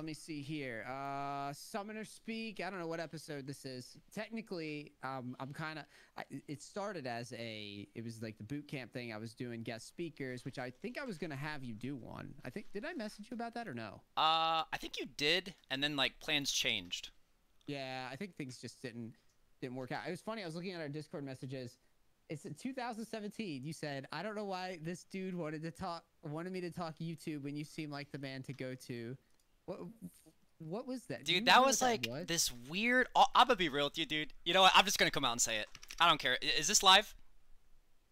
let me see here. Uh, Summoner Speak. I don't know what episode this is. Technically, um, I'm kind of. It started as a. It was like the boot camp thing. I was doing guest speakers, which I think I was gonna have you do one. I think. Did I message you about that or no? Uh, I think you did, and then like plans changed. Yeah, I think things just didn't didn't work out. It was funny. I was looking at our Discord messages. It's in 2017. You said, "I don't know why this dude wanted to talk, wanted me to talk YouTube when you seem like the man to go to." What what was that? Dude, that was like that was? this weird. I'm gonna be real with you, dude. You know what? I'm just gonna come out and say it. I don't care. Is this live?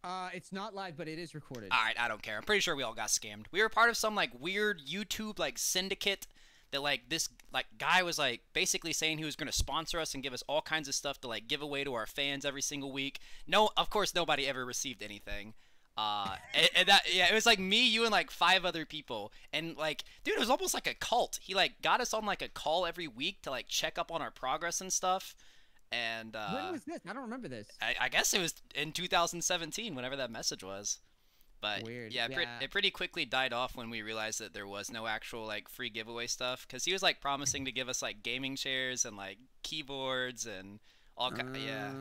Uh, it's not live, but it is recorded. All right, I don't care. I'm pretty sure we all got scammed. We were part of some like weird YouTube like syndicate that like this like guy was like basically saying he was going to sponsor us and give us all kinds of stuff to like give away to our fans every single week. No, of course nobody ever received anything. Uh, and, and, that yeah, it was like me, you, and like five other people, and like, dude, it was almost like a cult. He like got us on like a call every week to like check up on our progress and stuff. And uh, when was this? I don't remember this. I, I guess it was in 2017, whenever that message was. But Weird. yeah, yeah. it pretty quickly died off when we realized that there was no actual like free giveaway stuff because he was like promising to give us like gaming chairs and like keyboards and all. Uh, yeah.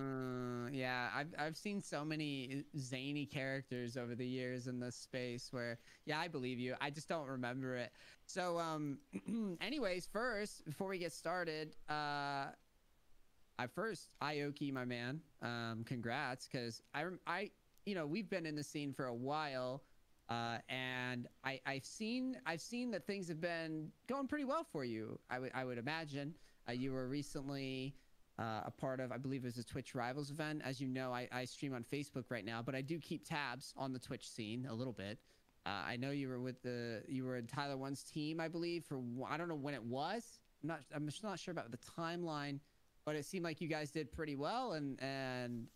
Yeah, I've I've seen so many zany characters over the years in this space where yeah, I believe you. I just don't remember it. So um, anyways, first before we get started, uh. I first, Ioki, my man, um, congrats, because I, I you know, we've been in the scene for a while, uh, and I, I've seen I've seen that things have been going pretty well for you. I would I would imagine uh, you were recently uh, a part of I believe it was a Twitch Rivals event. As you know, I, I stream on Facebook right now, but I do keep tabs on the Twitch scene a little bit. Uh, I know you were with the you were in Tyler One's team, I believe. For I don't know when it was. I'm not I'm just not sure about the timeline, but it seemed like you guys did pretty well, and and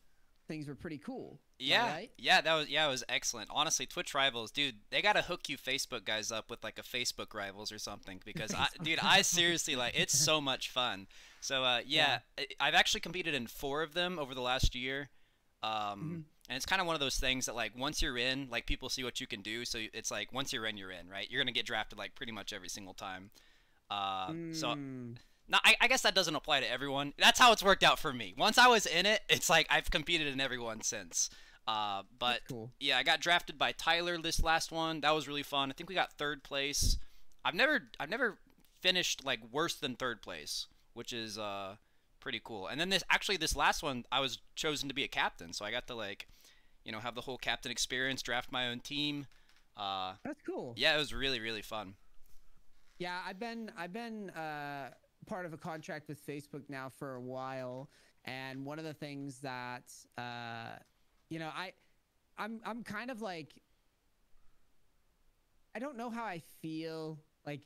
things were pretty cool. Yeah, right? yeah, that was yeah, it was excellent. Honestly, Twitch rivals, dude, they gotta hook you Facebook guys up with like a Facebook rivals or something because I, dude, I seriously like it's so much fun. So uh, yeah, yeah, I've actually competed in four of them over the last year. Um, mm-hmm. And it's kind of one of those things that like once you're in, like people see what you can do. So it's like once you're in, you're in, right? You're gonna get drafted like pretty much every single time. Uh, mm. So now, I, I, guess that doesn't apply to everyone. That's how it's worked out for me. Once I was in it, it's like I've competed in everyone since. Uh, but cool. yeah, I got drafted by Tyler this last one. That was really fun. I think we got third place. I've never I've never finished like worse than third place, which is uh pretty cool. And then this actually this last one I was chosen to be a captain, so I got to like you know have the whole captain experience, draft my own team. Uh, That's cool. Yeah, it was really really fun. Yeah, I've been I've been uh part of a contract with Facebook now for a while, and one of the things that uh, you know, I, I'm I'm kind of like, I don't know how I feel like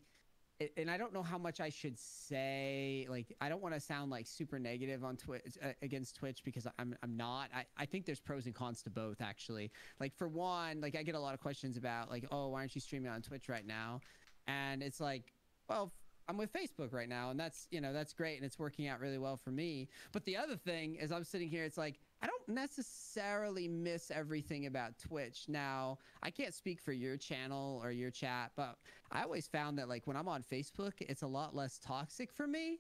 and I don't know how much I should say. Like, I don't want to sound like super negative on Twitch uh, against Twitch because I'm I'm not. I, I think there's pros and cons to both actually. Like for one, like I get a lot of questions about like, oh, why aren't you streaming on Twitch right now? And it's like, well, I'm with Facebook right now, and that's you know that's great, and it's working out really well for me. But the other thing is, I'm sitting here, it's like I don't necessarily miss everything about Twitch. Now, I can't speak for your channel or your chat, but I always found that like when I'm on Facebook, it's a lot less toxic for me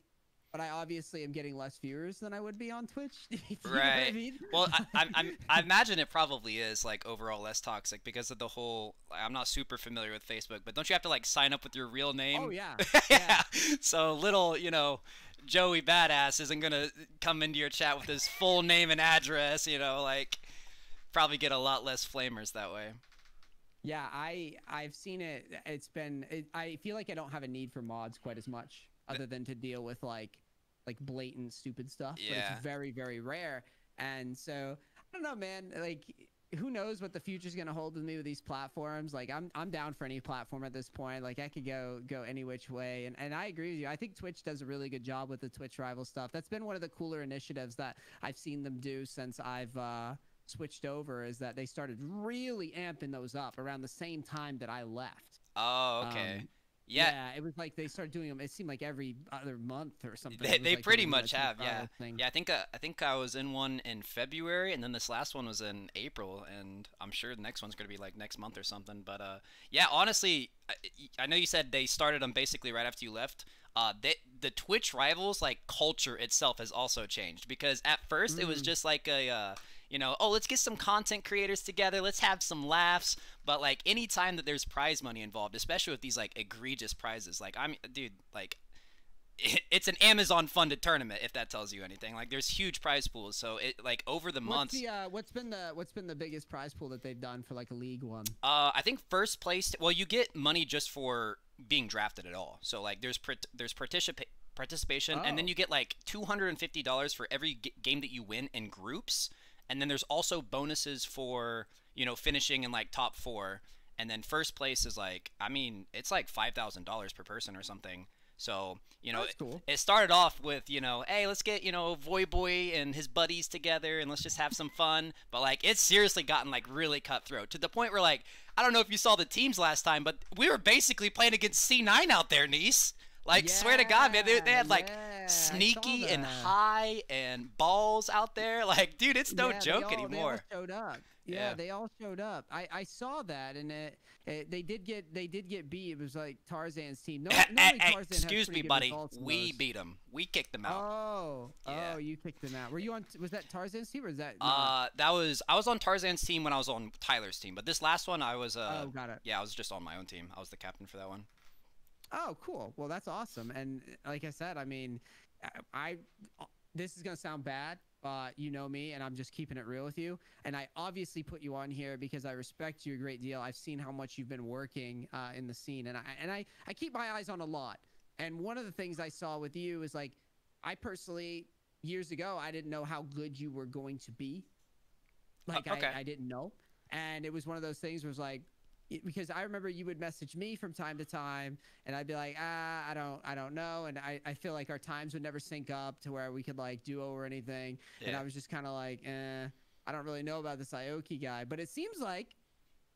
but I obviously am getting less viewers than I would be on Twitch. right. I mean? well, I, I, I, imagine it probably is like overall less toxic because of the whole. I'm not super familiar with Facebook, but don't you have to like sign up with your real name? Oh yeah. yeah. So little, you know, Joey Badass isn't gonna come into your chat with his full name and address. You know, like probably get a lot less flamers that way. Yeah, I I've seen it. It's been. It, I feel like I don't have a need for mods quite as much, other than to deal with like like blatant stupid stuff. Yeah. But it's very very rare. And so I don't know, man. Like who knows what the future's gonna hold with me with these platforms? Like I'm I'm down for any platform at this point. Like I could go go any which way. And and I agree with you. I think Twitch does a really good job with the Twitch rival stuff. That's been one of the cooler initiatives that I've seen them do since I've uh switched over is that they started really amping those up around the same time that I left. Oh, okay. Um, Yeah. yeah, it was like they started doing them. It seemed like every other month or something. They, they like pretty much have, yeah. thing. Yeah, I think uh, I think I was in one in February, and then this last one was in April, and I'm sure the next one's gonna be like next month or something. But uh, yeah, honestly, I, I know you said they started them basically right after you left. Uh, they, the Twitch rivals like culture itself has also changed because at first it was Mm. just like a uh, you know, oh, let's get some content creators together, let's have some laughs. But like any time that there's prize money involved, especially with these like egregious prizes, like I'm, dude, like it's an Amazon funded tournament if that tells you anything. Like there's huge prize pools, so it like over the What's months. the uh, what's been the what's been the biggest prize pool that they've done for like a league one? Uh, I think first place. Well, you get money just for being drafted at all. So like there's there's participa- participation, and then Oh. you get like two hundred and fifty dollars for every g- game that you win in groups, and then there's also bonuses for you know finishing in like top four, and then first place is like I mean it's like five thousand dollars per person or something. So you know cool. it started off with you know hey let's get you know Voyboy and his buddies together and let's just have some fun but like it's seriously gotten like really cutthroat to the point where like I don't know if you saw the teams last time but we were basically playing against C9 out there Neace like swear to God man they, they had like Yeah, sneaky and Hai and balls out there like dude it's no Yeah, they joke all- They all anymore showed up. Yeah, Yeah. they all showed up. I, I saw that, and it, it, they did get they did get beat. It was like Tarzan's team. No, normally hey, Tarzan excuse me buddy we beat them we kicked them out Oh, Yeah. oh, you kicked them out. Were you on? Was that Tarzan's team or is that? uh that was I was on Tarzan's team when I was on Tyler's team but this last one I was uh oh, got it. Yeah, I was just on my own team. I was the captain for that one. Oh, cool. Well, that's awesome. And uh, like I said, I mean, I, I this is gonna sound bad, but you know me, and I'm just keeping it real with you. And I obviously put you on here because I respect you a great deal. I've seen how much you've been working uh, in the scene, and I and I I keep my eyes on a lot. And one of the things I saw with you is like, I personally years ago I didn't know how good you were going to be. Like okay. I, I didn't know, and it was one of those things where it was like. Because I remember you would message me from time to time, and I'd be like, ah, I don't, I don't know, and I, I feel like our times would never sync up to where we could like duo or anything, and I was just kind of like, eh, I don't really know about this Ioki guy, but it seems like,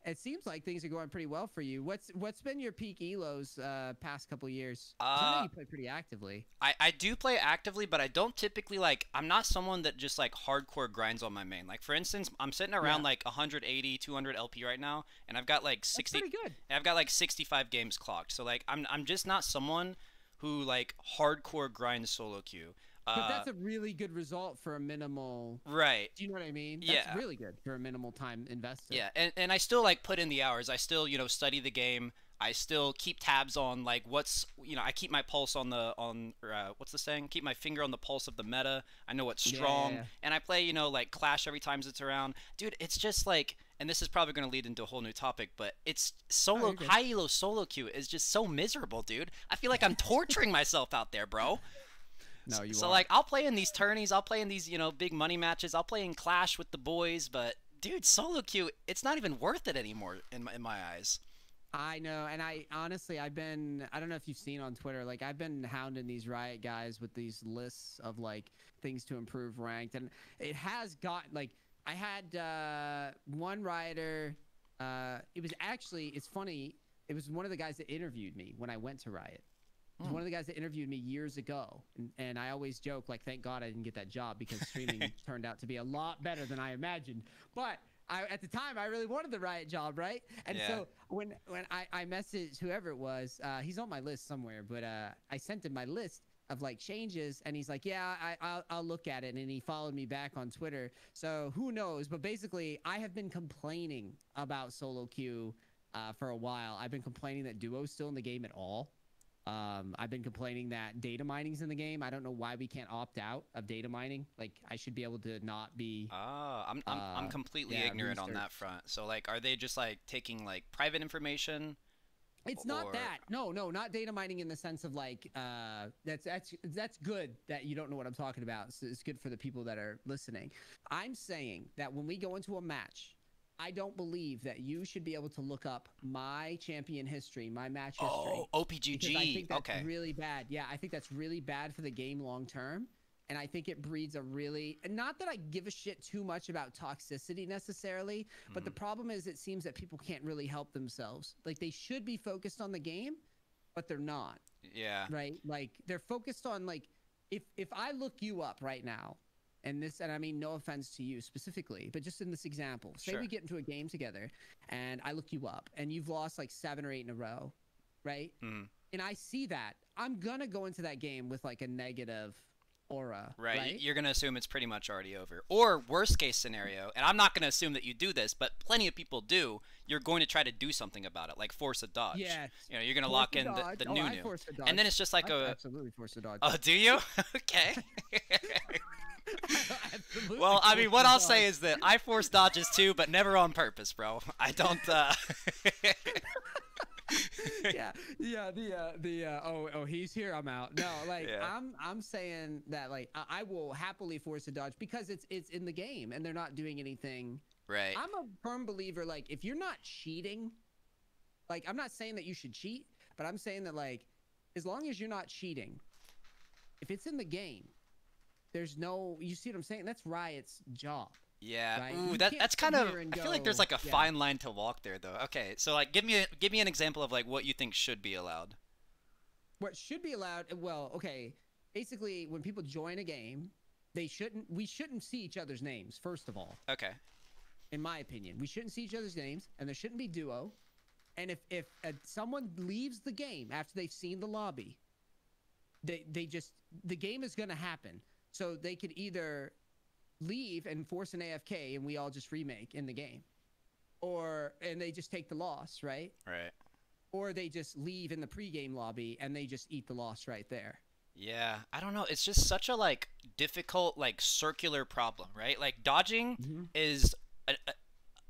it seems like things are going pretty well for you. What's what's been your peak elos uh, past couple years? 'Cause I know Uh, you play pretty actively. I, I do play actively, but I don't typically like. I'm not someone that just like hardcore grinds on my main. Like for instance, I'm sitting around Yeah. like 180, 200 LP right now, and I've got like That's 60. pretty good. I've got like 65 games clocked. So like I'm I'm just not someone who like hardcore grinds solo queue. Uh, But that's a really good result for a minimal. right. Do you know what I mean? That's Yeah. really good for a minimal time invested. Yeah, and, and I still like put in the hours. I still, you know, study the game. I still keep tabs on like what's, you know, I keep my pulse on the on or, uh, what's the saying? Keep my finger on the pulse of the meta. I know what's strong, yeah. and I play, you know, like Clash every time it's around. Dude, it's just like, and this is probably going to lead into a whole new topic, but it's solo you're high elo solo queue is just so miserable, dude. I feel like I'm torturing myself out there, bro. No, you so are. like I'll play in these tourneys, I'll play in these, you know, big money matches, I'll play in Clash with the boys, but dude, solo queue, it's not even worth it anymore in my, in my eyes. I know, and I honestly, I've been, I don't know if you've seen on Twitter, like I've been hounding these Riot guys with these lists of like things to improve ranked, and it has got like I had uh, one Rioter. Uh, it was actually, it's funny. It was one of the guys that interviewed me when I went to Riot. Hmm. one of the guys that interviewed me years ago, and, and I always joke like, "Thank God I didn't get that job because streaming turned out to be a lot better than I imagined." But I, at the time, I really wanted the Riot job, right? And Yeah. so when when I, I messaged whoever it was, uh, he's on my list somewhere, but uh, I sent him my list of like changes, and he's like, "Yeah, I, I'll, I'll look at it." And he followed me back on Twitter, so who knows? But basically, I have been complaining about solo queue uh, for a while. I've been complaining that duo's still in the game at all. Um, I've been complaining that data mining's in the game. I don't know why we can't opt out of data mining. Like, I should be able to not be. Ah, I'm I'm, I'm Uh, completely yeah, ignorant on that front. So like, are they just like taking like private information? It's not that. No, no, not data mining in the sense of like uh, that's that's that's good that you don't know what I'm talking about. It's, it's good for the people that are listening. I'm saying that when we go into a match, I don't believe that you should be able to look up my champion history, my match history. Oh, because I OPGG. think that's Okay. really bad. Yeah, I think that's really bad for the game long term. And I think it breeds a really not that I give a shit too much about toxicity necessarily, but Mm-hmm. the problem is it seems that people can't really help themselves. Like they should be focused on the game, but they're not. Yeah. Right? Like they're focused on like if if I look you up right now, and this and I mean no offense to you specifically, but just in this example, say Sure. we get into a game together and I look you up and you've lost like seven or eight in a row, right? Mhm. And I see that, I'm gonna go into that game with like a negative aura. Right. Right. You're going to assume it's pretty much already over. Or worst case scenario, and I'm not going to assume that you do this, but plenty of people do, you're going to try to do something about it, like force a dodge. yeah You know, you're going to Force lock in the, dodge. the oh, new new. force a dodge. And then it's just like I a absolutely force a dodge. Oh, do you? okay. Well, I mean, what I'll say is that I force dodges too, but never on purpose, bro. I don't uh yeah, yeah, the uh, the uh, oh oh he's here, I'm out. No, like Yeah. I'm I'm saying that like I, I will happily force a dodge because it's it's in the game and they're not doing anything. Right. I'm a firm believer like if you're not cheating, like I'm not saying that you should cheat, but I'm saying that like as long as you're not cheating, if it's in the game, there's no you see what I'm saying? That's Riot's job. Yeah. right? Ooh, that that's kind of I feel like there's like a yeah. fine line to walk there though. Okay. So like give me a, give me an example of like what you think should be allowed. what should be allowed well okay basically when people join a game they shouldn't we shouldn't see each other's names first of all Okay. in my opinion we shouldn't see each other's names and there shouldn't be duo and if if uh, someone leaves the game after they've seen the lobby they they just the game is going to happen so they could either leave and force an afk and we all just remake in the game or and they just take the loss right Right. or they just leave in the pregame lobby and they just eat the loss right there Yeah, I don't know. It's just such a like difficult like circular problem, right? Like dodging Mhm. is a, a,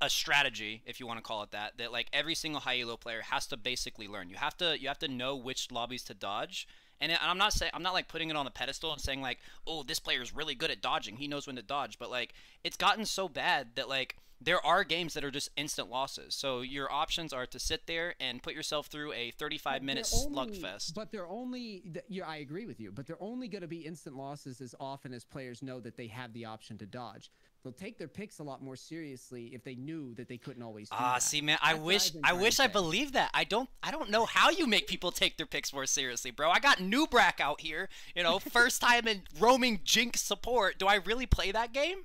a strategy, if you want to call it that, that like every single high elo player has to basically learn. You have to you have to know which lobbies to dodge. And I'm not saying I'm not like putting it on a pedestal and saying like, oh, this player is really good at dodging. He knows when to dodge. But like, it's gotten so bad that like there are games that are just instant losses. So your options are to sit there and put yourself through a 35 minute slugfest. But they're only, yeah, I agree with you, but they're only going to be instant losses as often as players know that they have the option to dodge. They'll take their picks a lot more seriously if they knew that they couldn't always Ah, that. see, man, I That's wish, I wish I believed that. I don't, I don't know how you make people take their picks more seriously, bro. I got Nubrac out here, you know, first time in roaming Jinx support. Do I really play that game?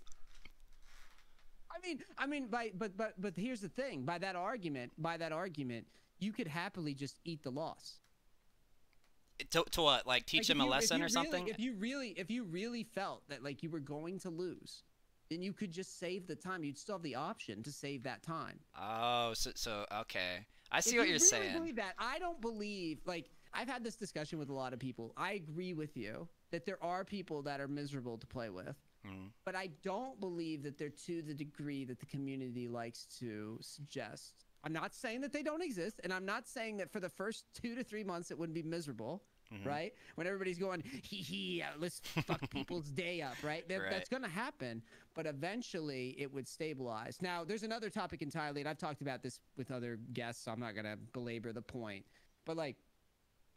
I mean, I mean, by but but but here's the thing: by that argument, by that argument, you could happily just eat the loss. To, to what? Like teach Like, him if a lesson or really- something? if you really, if you really felt that like you were going to lose, then you could just save the time. You'd still have the option to save that time. Oh, so, so okay. I see If what you you're really saying. Believe that I don't believe like I've had this discussion with a lot of people. I agree with you that there are people that are miserable to play with, Mhm. but I don't believe that they're to the degree that the community likes to suggest. I'm not saying that they don't exist, and I'm not saying that for the first two to three months it wouldn't be miserable. Mhm. Right when everybody's going hee hee, uh, let's fuck people's day up, right? That, Right. That's gonna happen, but eventually it would stabilize. Now, there's another topic entirely, and I've talked about this with other guests, so I'm not gonna belabor the point. But like,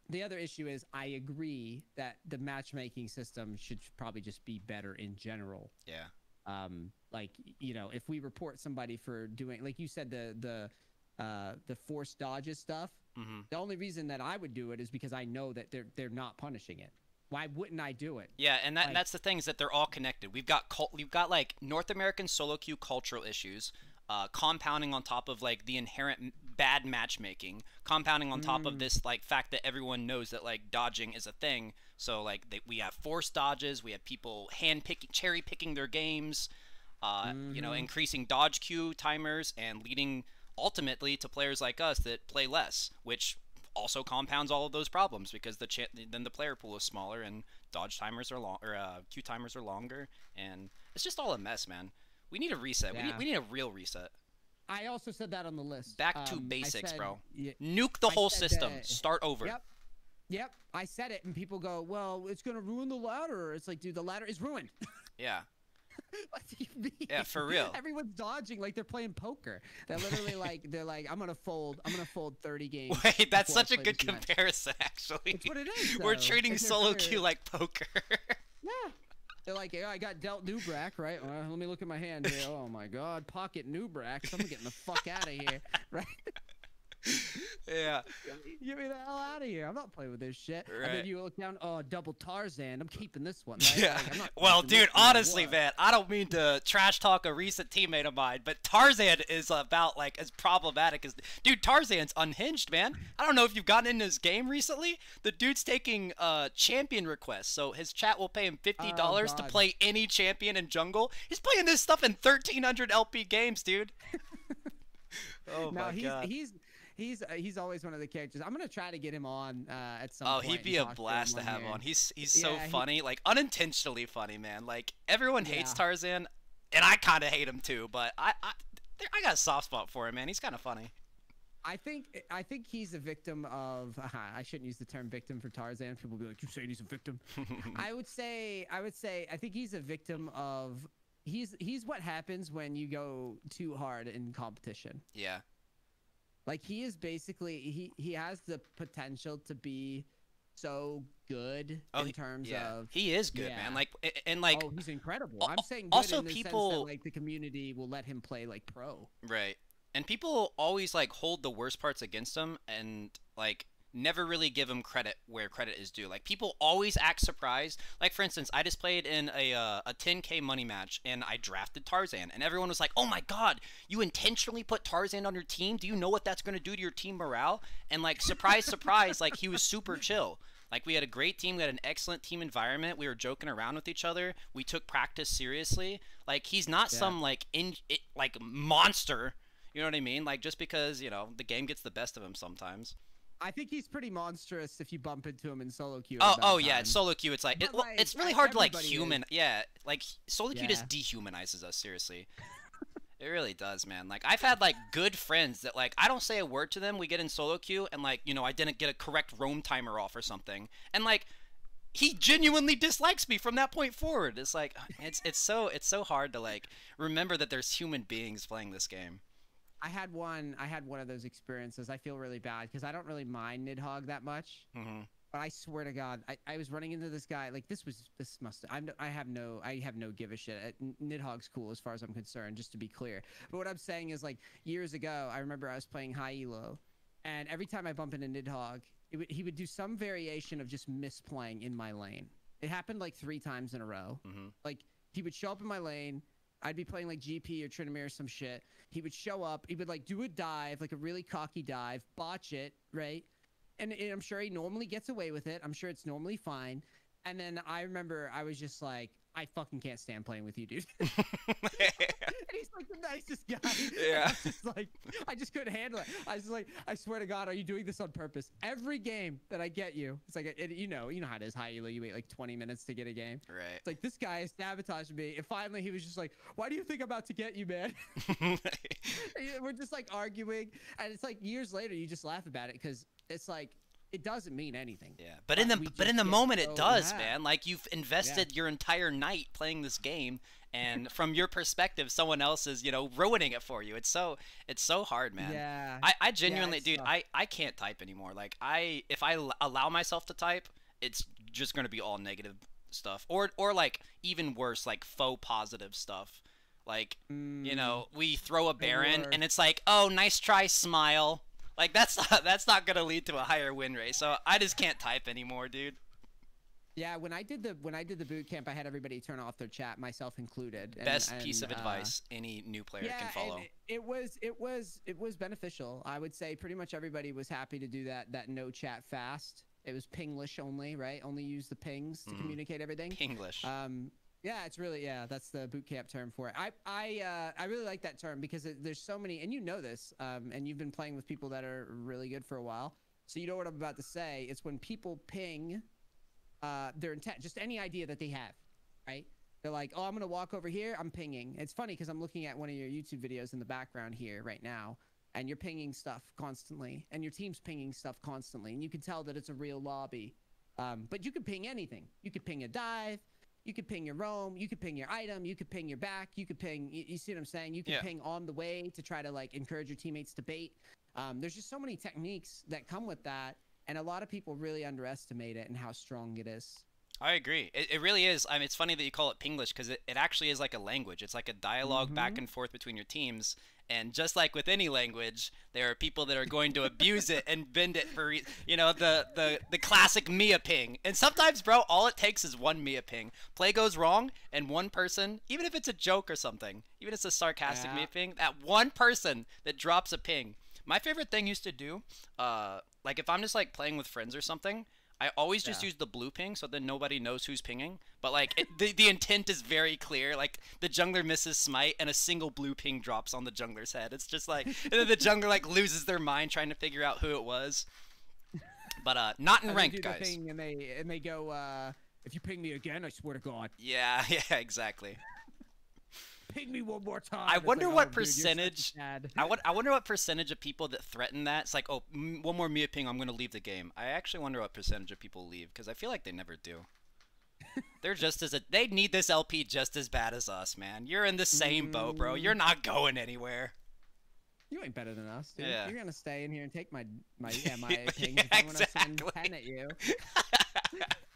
the other issue is, I agree that the matchmaking system should probably just be better in general. Yeah. Um, like you know, if we report somebody for doing, like you said, the the uh, the forced dodges stuff. hmm The only reason that I would do it is because I know that they're they're not punishing it. Why wouldn't I do it? Yeah, and that, Like- that's the thing is that they're all connected. We've got cult, we've got like North American solo queue cultural issues, uh, compounding on top of like the inherent bad matchmaking, compounding on top of Mm. this like fact that everyone knows that like dodging is a thing. So like they, we have forced dodges, we have people hand picking, cherry picking their games, uh, you know, Mhm. increasing dodge queue timers and leading ultimately to players like us that play less, which also compounds all of those problems because the cha- then the player pool is smaller and dodge timers are long or uh, queue timers are longer and it's just all a mess, man. We need a reset. We, need, we need a real reset. I also said that on the list. Back to Um, basics, said- bro. Yeah, Nuke the I whole system. that- Start over. Yep. Yep. I said it, and people go, "Well, it's gonna ruin the ladder." It's like, dude, the ladder is ruined. Yeah. what do you mean? Yeah, for real. Everyone's dodging like they're playing poker. They're literally like, they're like, "I'm gonna fold. I'm gonna fold 30 games." Wait, that's such a good this match." comparison, actually. It's what it is. We're though. treating It's solo queue like poker. Yeah. They're like, I got dealt Nubrac, right? Well, let me look at my hand here. Oh my God, pocket Nubrac. I'm getting the fuck out of here, right? Yeah. Get me the hell out of here. I'm not playing with this shit. And Right. then you look down, oh, double Tarzan. I'm keeping this one. Right? Yeah. Like, I'm not Well, dude, honestly, man, I don't mean to trash talk a recent teammate of mine, but Tarzan is about like as problematic as dude. Tarzan's unhinged, man. I don't know if you've gotten into his game recently. The dude's taking uh champion requests, so his chat will pay him fifty dollars to Oh, God. play any champion in jungle. He's playing this stuff in thirteen hundred LP games, dude. oh no, my he's god. he's he's uh, he's always one of the characters. I'm gonna try to get him on uh, at some Oh, point. he'd be a to blast to have here. on. He's he's so Yeah, he- funny, like unintentionally funny, man. Like everyone hates Yeah. Tarzan, and I kind of hate him too. But I I, I got a soft spot for him, man. He's kind of funny. I think I think he's a victim of. I shouldn't use the term victim for Tarzan. People will be like, "You saying he's a victim?" I would say I would say I think he's a victim of. He's he's what happens when you go too hard in competition. yeah, Like he is basically he he has the potential to be so good Oh, in terms yeah. of. he is good, yeah. man. Like and like oh, he's incredible. I'm saying good also in the sense people- that like the community will let him play like pro. right, and people always like hold the worst parts against him, and like never really give him credit where credit is due. Like people always act surprised. Like for instance, I just played in a uh, a 10k money match and I drafted Tarzan, and everyone was like, "Oh my god, you intentionally put Tarzan on your team? Do you know what that's gonna do to your team morale?" And like surprise, surprise, like he was super chill. Like we had a great team, we had an excellent team environment. We were joking around with each other. We took practice seriously. Like he's not Yeah. some like in it, like monster. You know what I mean? Like just because you know the game gets the best of him sometimes. I think he's pretty monstrous if you bump into him in solo queue. Oh, oh yeah, time. solo queue. It's like, it, like, it's really hard to like everybody is. human. Yeah, like solo queue just dehumanizes us. Seriously, it really does, man. Like I've had like good friends that like I don't say a word to them. We get in solo queue and like you know I didn't get a correct roam timer off or something, and like he genuinely dislikes me from that point forward. It's like it's it's so it's so hard to like remember that there's human beings playing this game. I had one. I had one of those experiences. I feel really bad because I don't really mind Nidhogg that much. hmm But I swear to God, I, I was running into this guy. Like this was this must. I'm no- I have no I have no give a shit. Uh, N- Nidhogg's cool as far as I'm concerned. Just to be clear. But what I'm saying is like years ago, I remember I was playing high elo, and every time I bump into Nidhogg, would, he would do some variation of just misplaying in my lane. It happened like three times in a row. hmm Like he would show up in my lane. I'd be playing like GP or Tryndamere or some shit. He would show up. He would like do a dive, like a really cocky dive, botch it, right? And, and I'm sure he normally gets away with it. I'm sure it's normally fine. And then I remember I was just like, I fucking can't stand playing with you, dude. and he's like the nicest guy. Yeah. I just like, I just couldn't handle it. I was like, I swear to God, are you doing this on purpose? Every game that I get you, it's like, it, you know, you know how it is. High elo, you wait like 20 minutes to get a game. right. It's like this guy is sabotaging me, and finally he was just like, "Why do you think I'm about to get you, man?" We're just like arguing, and it's like years later you just laugh about it because it's like it doesn't mean anything. Yeah, but in the but in the moment so it does, mad. man. Like you've invested your entire night playing this game, and from your perspective, someone else is you know ruining it for you. It's so it's so hard, man. Yeah. I, I genuinely, it's dude, tough. I, I can't type anymore. Like I if I allow myself to type, it's just gonna be all negative stuff, or or like even worse, like faux positive stuff. Like you Mm, know, we throw a Baron, and it's like, oh, nice try, smile. Like that's not, that's not gonna lead to a higher win rate. So I just can't type anymore, dude. Yeah, when I did the when I did the boot camp, I had everybody turn off their chat, myself included. and- Best piece of uh, advice any new player yeah, can follow. it- it was it was it was beneficial. I would say pretty much everybody was happy to do that that no chat fast. It was pinglish only, right? Only use the pings to Mhm. communicate everything. English. Um, yeah, it's really yeah. That's the boot camp term for it. I I uh, I really like that term because it, there's so many, and you know this, um, and you've been playing with people that are really good for a while, so you know what I'm about to say. It's when people ping, uh, their intent, just any idea that they have, right? They're like, oh, I'm gonna walk over here. I'm pinging. It's funny because I'm looking at one of your YouTube videos in the background here right now, and you're pinging stuff constantly, and your team's pinging stuff constantly, and you can tell that it's a real lobby. Um, but you could ping anything. You could ping a dive. You could ping your roam. You could ping your item. You could ping your back. You could ping. You, you see what I'm saying? You could Yeah. ping on the way to try to like encourage your teammates to bait. Um, there's just so many techniques that come with that, and a lot of people really underestimate it and how strong it is. I agree. It, it really is. I mean, it's funny that you call it Pinglish because it, it actually is like a language. It's like a dialog Mm-hmm. back and forth between your teams. And just like with any language, there are people that are going to abuse it and bend it for, you know, the, the, the classic Mia ping. And sometimes, bro, all it takes is one Mia ping. Play goes wrong, and one person, even if it's a joke or something, even if it's a sarcastic Yeah. Mia ping, that one person that drops a ping. My favorite thing used to do, uh, like if I'm just like playing with friends or something, I always just Yeah. use the blue ping so then nobody knows who's pinging. But like it, the the intent is very clear. Like the jungler misses smite and a single blue ping drops on the jungler's head. It's just like and then the jungler like loses their mind trying to figure out who it was. But uh not in And ranked the guys. and they and they go, uh, if you ping me again, I swear to God, Yeah, yeah, exactly. Ping me one more time. I It's wonder like, what "Oh, dude, you're such a percentage- sad." I, I wonder what percentage of people that threaten that. It's like, oh, mm, one more Mia ping, I'm gonna leave the game. I actually wonder what percentage of people leave because I feel like they never do. They're just as a, they need this LP just as bad as us, man. You're in the same boat, bro. Mm. You're not going anywhere. You ain't better than us, dude. Yeah. You're gonna stay in here and take my my yeah, my Yeah, pings if I'm gonna send exactly. ten at you.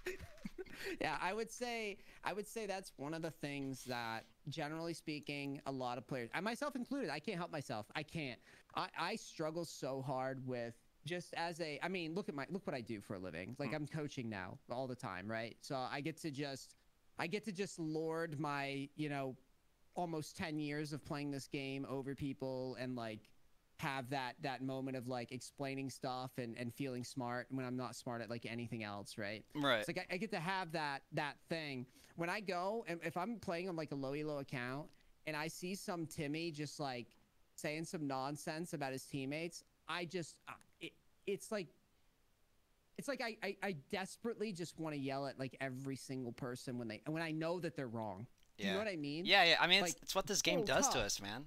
yeah, I would say I would say that's one of the things that generally speaking, a lot of players, I myself included, I can't help myself. I can't. I, I struggle so hard with just as a I mean, look at my look what I do for a living. Like Hmm. I'm coaching now all the time, right? So I get to just I get to just lord my, you know, almost 10 years of playing this game over people and like have that that moment of like explaining stuff and and feeling smart when I'm not smart at like anything else, right? Right. It's like I, I get to have that that thing when I go and if I'm playing on like a low elo account and I see some Timmy just like saying some nonsense about his teammates, I just uh, it, it's like it's like I, I I desperately just want to yell at like every single person when they when I know that they're wrong. Yeah. You know what I mean? yeah, yeah. I mean, it's, Like, it's what this game so does to us, man.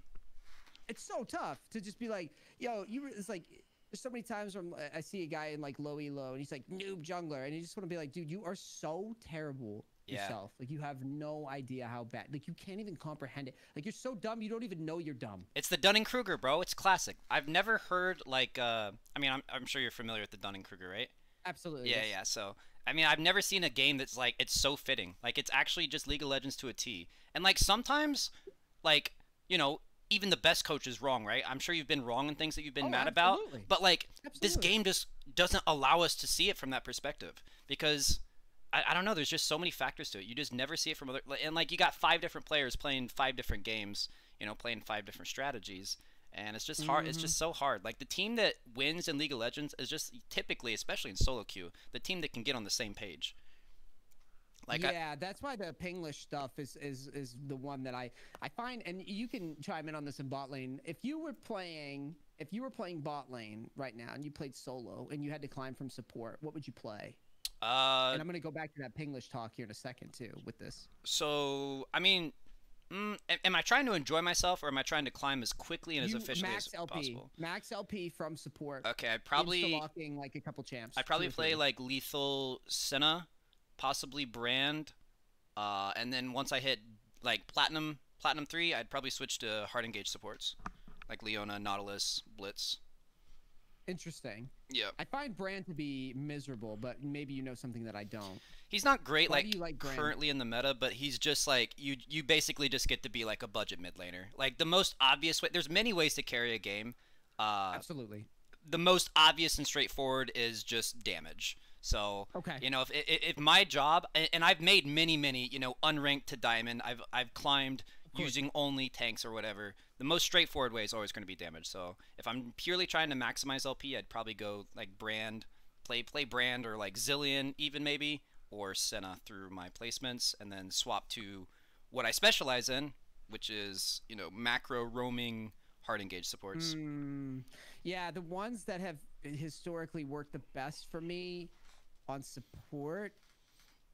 It's so tough to just be like, yo, you. It's like there's so many times I'm, I see a guy in like low elo and he's like noob jungler, and you just want to be like, dude, you are so terrible Yeah. yourself. Like you have no idea how bad. Like you can't even comprehend it. Like you're so dumb, you don't even know you're dumb. It's the Dunning Kruger, bro. It's classic. I've never heard like uh I mean, I'm I'm sure you're familiar with the Dunning Kruger, right? Absolutely. Yeah, yes. yeah. So, I mean, I've never seen a game that's like it's so fitting. Like it's actually just League of Legends to a T. And like sometimes, like you know, even the best coach is wrong, right? I'm sure you've been wrong in things that you've been Oh, mad about. But like this game just doesn't allow us to see it from that perspective because. I, I don't know. There's just so many factors to it. You just never see it from other. And like you got five different players playing five different games. You know, playing five different strategies, and it's just hard. It's Mhm. just so hard. Like the team that wins in League of Legends is just typically, especially in solo queue, the team that can get on the same page. Like I, yeah, that's why the Pinglish stuff is is is the one that I I find, and you can chime in on this in bot lane. If you were playing, if you were playing bot lane right now, and you played solo, and you had to climb from support, what would you play? uh, and I'm gonna go back to that Pinglish talk here in a second too with this. so I mean, mm, am, I trying to enjoy myself or am I trying to climb as quickly and as efficiently max as LP, possible? max LP from support. Okay, I'd probably locking like a couple champs. I'd probably play three. like lethal Senna, possibly Brand, uh, and then once I hit like platinum platinum three, I'd probably switch to hard engage supports, like Leona, Nautilus, Blitz. interesting. Yeah, I find Brand to be miserable, but maybe you know something that I don't. he's not great Why like, you like currently in the meta, but he's just like you. You basically just get to be like a budget mid laner. Like the most obvious way. There's many ways to carry a game. Uh, Absolutely. the most obvious and straightforward is just damage. So Okay. you know, if, if if my job and and I've made many many you know unranked to diamond, I've I've climbed using only tanks or whatever. The most straightforward way is always going to be damage. So if I'm purely trying to maximize LP, I'd probably go like brand, play play brand or like Zilean even maybe or Senna through my placements, and then swap to what I specialize in, which is you know macro roaming hard engage supports. Mm, yeah, the ones that have historically worked the best for me on support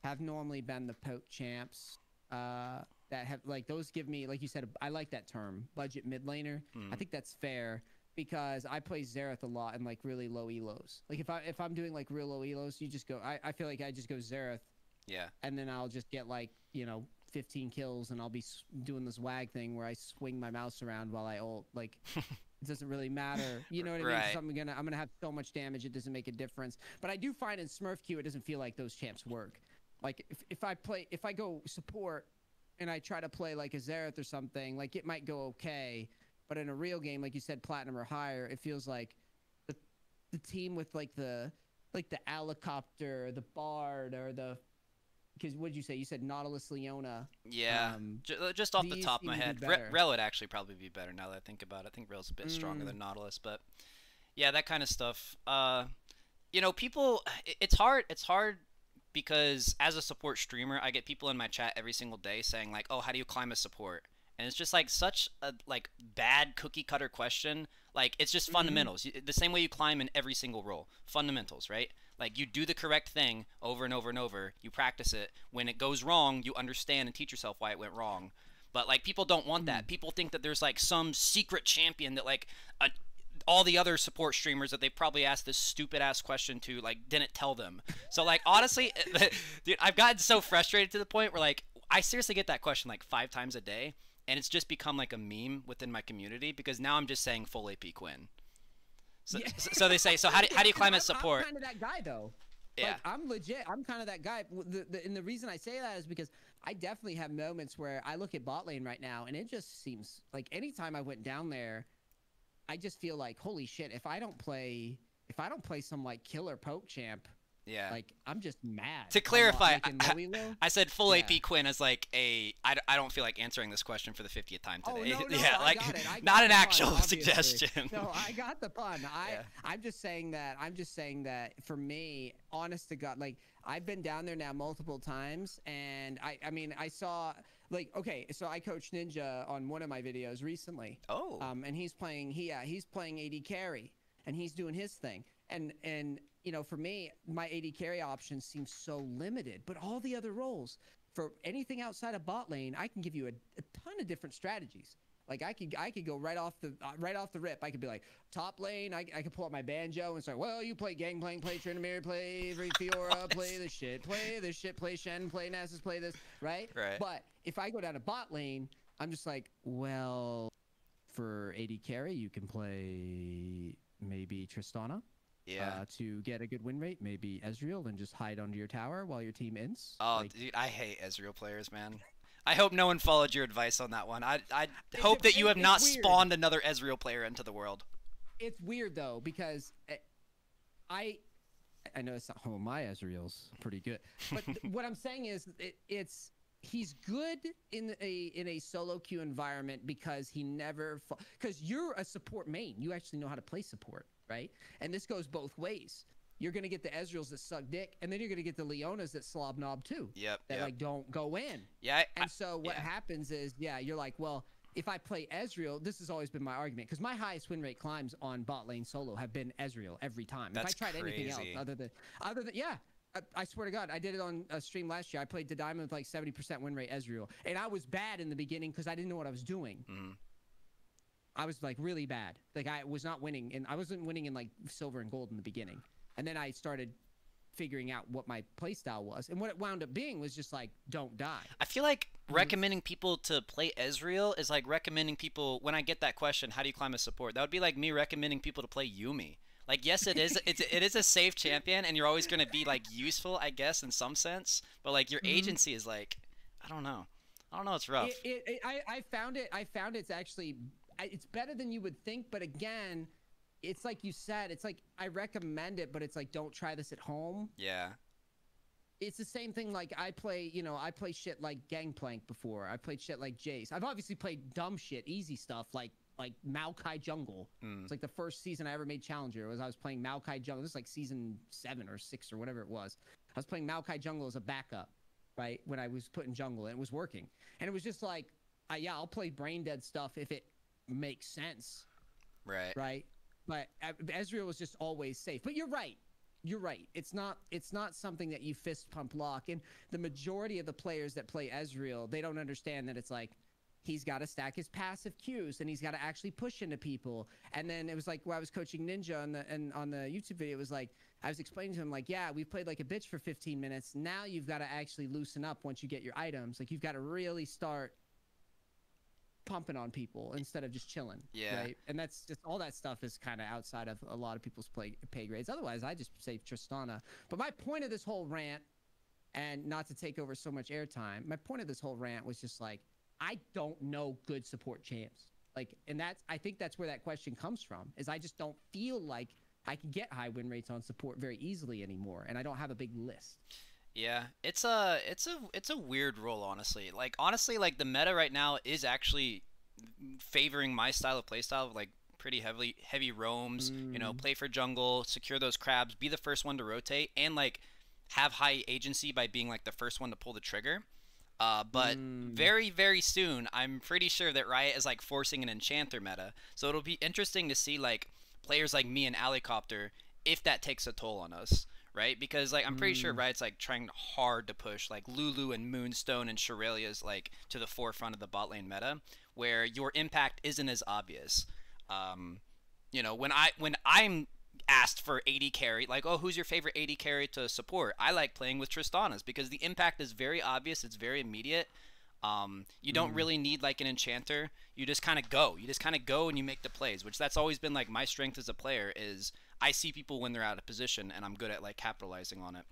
have normally been the poke champs. Uh, that have like those give me like you said I like that term budget mid laner. I Mm. think that's fair because I play Xerath a lot in like really low elos. Like if I if I'm doing like real low elos, you just go. I, I feel like I just go Xerath Yeah. and then I'll just get like you know 15 kills, and I'll be doing this wag thing where I swing my mouse around while I ult. Like it doesn't really matter, you know what I mean. Right. I'm gonna I'm gonna have so much damage, it doesn't make a difference. But I do find in Smurf Q, it doesn't feel like those champs work. like if, if I play if I go support and I try to play like a Xerath or something, like it might go okay. But in a real game, like you said, platinum or higher, it feels like the the team with like the like the helicopter, the bard, or the because what did you say? You said Nautilus Leona. Yeah, Um, Ju- uh, just off the top of my head, be Re- Rell would actually probably be better now that I think about it. I think Rell's a bit stronger Mm. than Nautilus, but yeah, that kind of stuff. Uh, you know, people, it's hard. It's hard because as a support streamer, I get people in my chat every single day saying like, "Oh, how do you climb a support?" And it's just like such a like bad cookie cutter question. Like it's just Mhm. fundamentals. The same way you climb in every single role. Fundamentals, right? Like you do the correct thing over and over and over. You practice it. When it goes wrong, you understand and teach yourself why it went wrong. But like people don't want that. Hmm. People think that there's like some secret champion that like a, all the other support streamers that they probably asked this stupid ass question to like didn't tell them. So like honestly, dude, I've gotten so frustrated to the point where like I seriously get that question like five times a day, and it's just become like a meme within my community because now I'm just saying full AP Quinn. So, Yeah. so, they say, so how do, how do you climb I'm- support? I'm kind of that guy though. Yeah. Like, I'm legit. I'm kind of that guy. The, the, and the reason I say that is because I definitely have moments where I look at bot lane right now, and it just seems like anytime I went down there, I just feel like holy shit. If I don't play, if I don't play some like killer poke champ, Yeah. like I'm just mad. To clarify, I- I said full Yeah. AP Quinn as like a. I, I don't feel like answering this question for the 50th time Oh, today. no, no, yeah, I like got it. I not an actual obviously. suggestion. No, I got the pun. I Yeah. I'm just saying that I'm just saying that for me, honest to God, like I've been down there now multiple times and I I mean I saw like okay, so I coached Ninja on one of my videos recently. oh. Um and he's playing he yeah, he's playing AD carry and he's doing his thing. And and you know, for me, my AD carry options seem so limited, but all the other roles for anything outside of bot lane, I can give you a, a ton of different strategies. Like I could I could go right off the uh, right off the rip. I could be like top lane. I, I could pull up my banjo and say, well, you play Gangplank, play Tryndamere, play Fiora, play this shit, play this shit, play Shen, play Nasus, play this, right? Right. But if I go down to bot lane, I'm just like, well, for AD carry, you can play maybe Tristana yeah. uh, to get a good win rate. Maybe Ezreal and just hide under your tower while your team ends. oh, Like, dude, I hate Ezreal players, man. I hope no one followed your advice on that one. I I hope that you have not weird. spawned another Ezreal player into the world. it's weird though because uh, I I know it's not home. My Ezreal's pretty good, but what I'm saying is it, it's he's good in a in a solo queue environment because he never because you're a support main. You actually know how to play support, right? And this goes both ways. You're gonna get the Ezreals that suck dick, and then you're gonna get the Leonas that slob knob too. Yep. That yep. like don't go in. yeah. I, And so what yeah. happens is, yeah, you're like, well, if I play Ezreal, this has always been my argument because my highest win rate climbs on bot lane solo have been Ezreal every time. That's if I tried anything else other than other than yeah. I, I swear to God, I did it on a stream last year. I played the diamond with like 70% win rate Ezreal, and I was bad in the beginning because I didn't know what I was doing. Mhm. I was like really bad. Like I was not winning, and I wasn't winning in like silver and gold in the beginning. And then I started figuring out what my playstyle was, and what it wound up being was just like, don't die. I feel like Mhm. recommending people to play Ezreal is like recommending people when I get that question, how do you climb a support? That would be like me recommending people to play Yuumi. Like yes, it is it's it is a safe champion and you're always going to be like useful, I guess in some sense, but like your Mhm. agency is like I don't know. I don't know, it's rough. It, it, it, I, I found it. I found it's actually I- it's better than you would think. But again, it's like you said. It's like I recommend it, but it's like don't try this at home. yeah. It's the same thing. Like I play, you know, I play shit like Gangplank before. I played shit like Jace. I've obviously played dumb shit, easy stuff like like Maokai Jungle. Mm. It's like the first season I ever made Challenger was I was playing Maokai Jungle. This is like season seven or six or whatever it was. I was playing Maokai Jungle as a backup, right? When I was put in jungle and it was working. And it was just like, uh, yeah, I'll play brain dead stuff if it makes sense, Right. right? But Ezreal was just always safe. But you're right. You're right. It's not. It's not something that you fist pump lock. And the majority of the players that play Ezreal, they don't understand that it's like he's got to stack his passive Qs and he's got to actually push into people. And then it was like when I was coaching Ninja on the and on the YouTube video, it was like I was explaining to him like, yeah, we played like a bitch for 15 minutes. Now you've got to actually loosen up once you get your items. Like you've got to really start pumping on people instead of just chilling. Yeah. Right. And that's just all that stuff is kind of outside of a lot of people's play, pay grades. Otherwise, I just say Tristana. But my point of this whole rant And not to take over so much airtime, my point of this whole rant was just like, I don't know good support champs. Like, and that's I think that's where that question comes from. Is I just don't feel like I can get high win rates on support very easily anymore, and I don't have a big list. Yeah, it's a it's a it's a weird role, honestly. Like honestly, like the meta right now is actually favoring my style of playstyle, like pretty heavily heavy roams. Mm. You know, mm. play for jungle, secure those crabs, be the first one to rotate, and like have high agency by being like the first one to pull the trigger. Uh, but mm. very, very soon, I'm pretty sure that Riot is like forcing an enchanter meta. So it'll be interesting to see like players like me and Alicopter if that takes a toll on us, right? Because like I'm pretty mm. sure Riot's like trying hard to push like Lulu and Moonstone and Shurelya's like to the forefront of the bot lane meta, where your impact isn't as obvious. Um, you know, when I when I'm asked for AD carry, like, oh, who's your favorite AD carry to support? I like playing with Tristana's because the impact is very obvious, it's very immediate. Um, you don't mm. really need like an enchanter. You just kind of go. You just kind of go and you make the plays, which that's always been like my strength as a player is I see people when they're out of position and I'm good at like capitalizing on it.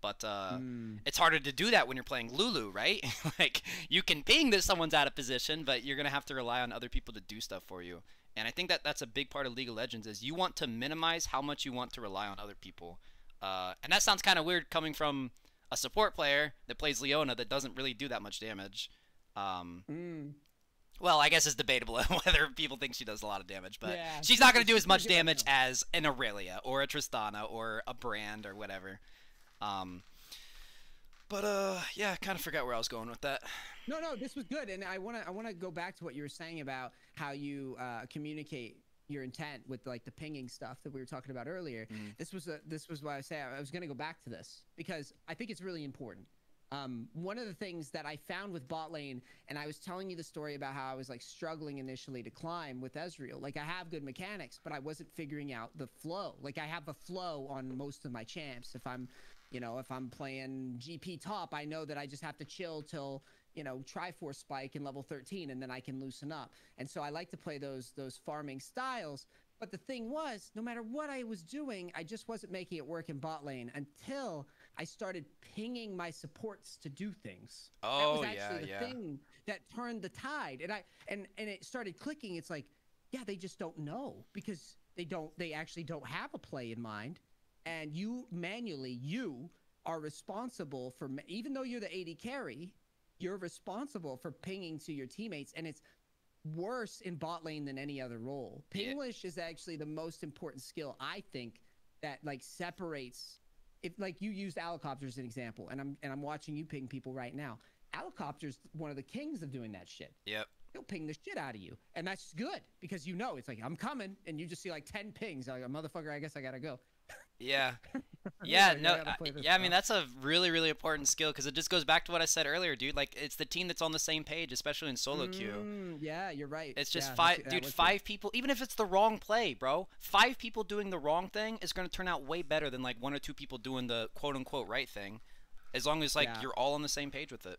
But uh, mm. it's harder to do that when you're playing Lulu, right? like you can ping that someone's out of position, but you're gonna have to rely on other people to do stuff for you. And I think that that's a big part of League of Legends is you want to minimize how much you want to rely on other people. Uh, and that sounds kind of weird coming from a support player that plays Leona that doesn't really do that much damage. Um, mm. Well, I guess it's debatable whether people think she does a lot of damage, but yeah, she's not going to do as much damage as an Aurelia or a Tristana or a Brand or whatever. Um, but uh, yeah, I kind of forgot where I was going with that. No, no, this was good, and I want to I want to go back to what you were saying about how you uh, communicate your intent with like the pinging stuff that we were talking about earlier. Mm-hmm. This was a, this was why I say I was going to go back to this because I think it's really important. Um, one of the things that I found with bot lane, and I was telling you the story about how I was like struggling initially to climb with Ezreal. Like I have good mechanics, but I wasn't figuring out the flow. Like I have a flow on most of my champs. If I'm, you know, if I'm playing GP top, I know that I just have to chill till you know, Triforce spike in level 13 and then I can loosen up. And so I like to play those those farming styles. But the thing was, no matter what I was doing, I just wasn't making it work in bot lane until I started pinging my supports to do things. Oh, that was actually yeah, the yeah. thing that turned the tide. And I and and it started clicking. It's like, yeah, they just don't know because they don't they actually don't have a play in mind. And you manually, you are responsible for even though you're the AD carry, you're responsible for pinging to your teammates, and it's worse in bot lane than any other role. Pinglish yeah. is actually the most important skill I think that like separates. If like you used Alicopter as an example, and I'm and I'm watching you ping people right now. Alicopter's one of the kings of doing that shit. Yep. He'll ping the shit out of you, and that's good because you know it's like I'm coming, and you just see like ten pings. Like a motherfucker, I guess I gotta go. Yeah. Yeah, no, I, yeah. I mean, that's a really, really important skill because it just goes back to what I said earlier, dude. Like, it's the team that's on the same page, especially in solo queue. Mm, yeah, you're right. It's just yeah, five, dude. Five people, even if it's the wrong play, bro. Five people doing the wrong thing is going to turn out way better than like one or two people doing the quote unquote right thing, as long as like yeah. you're all on the same page with it.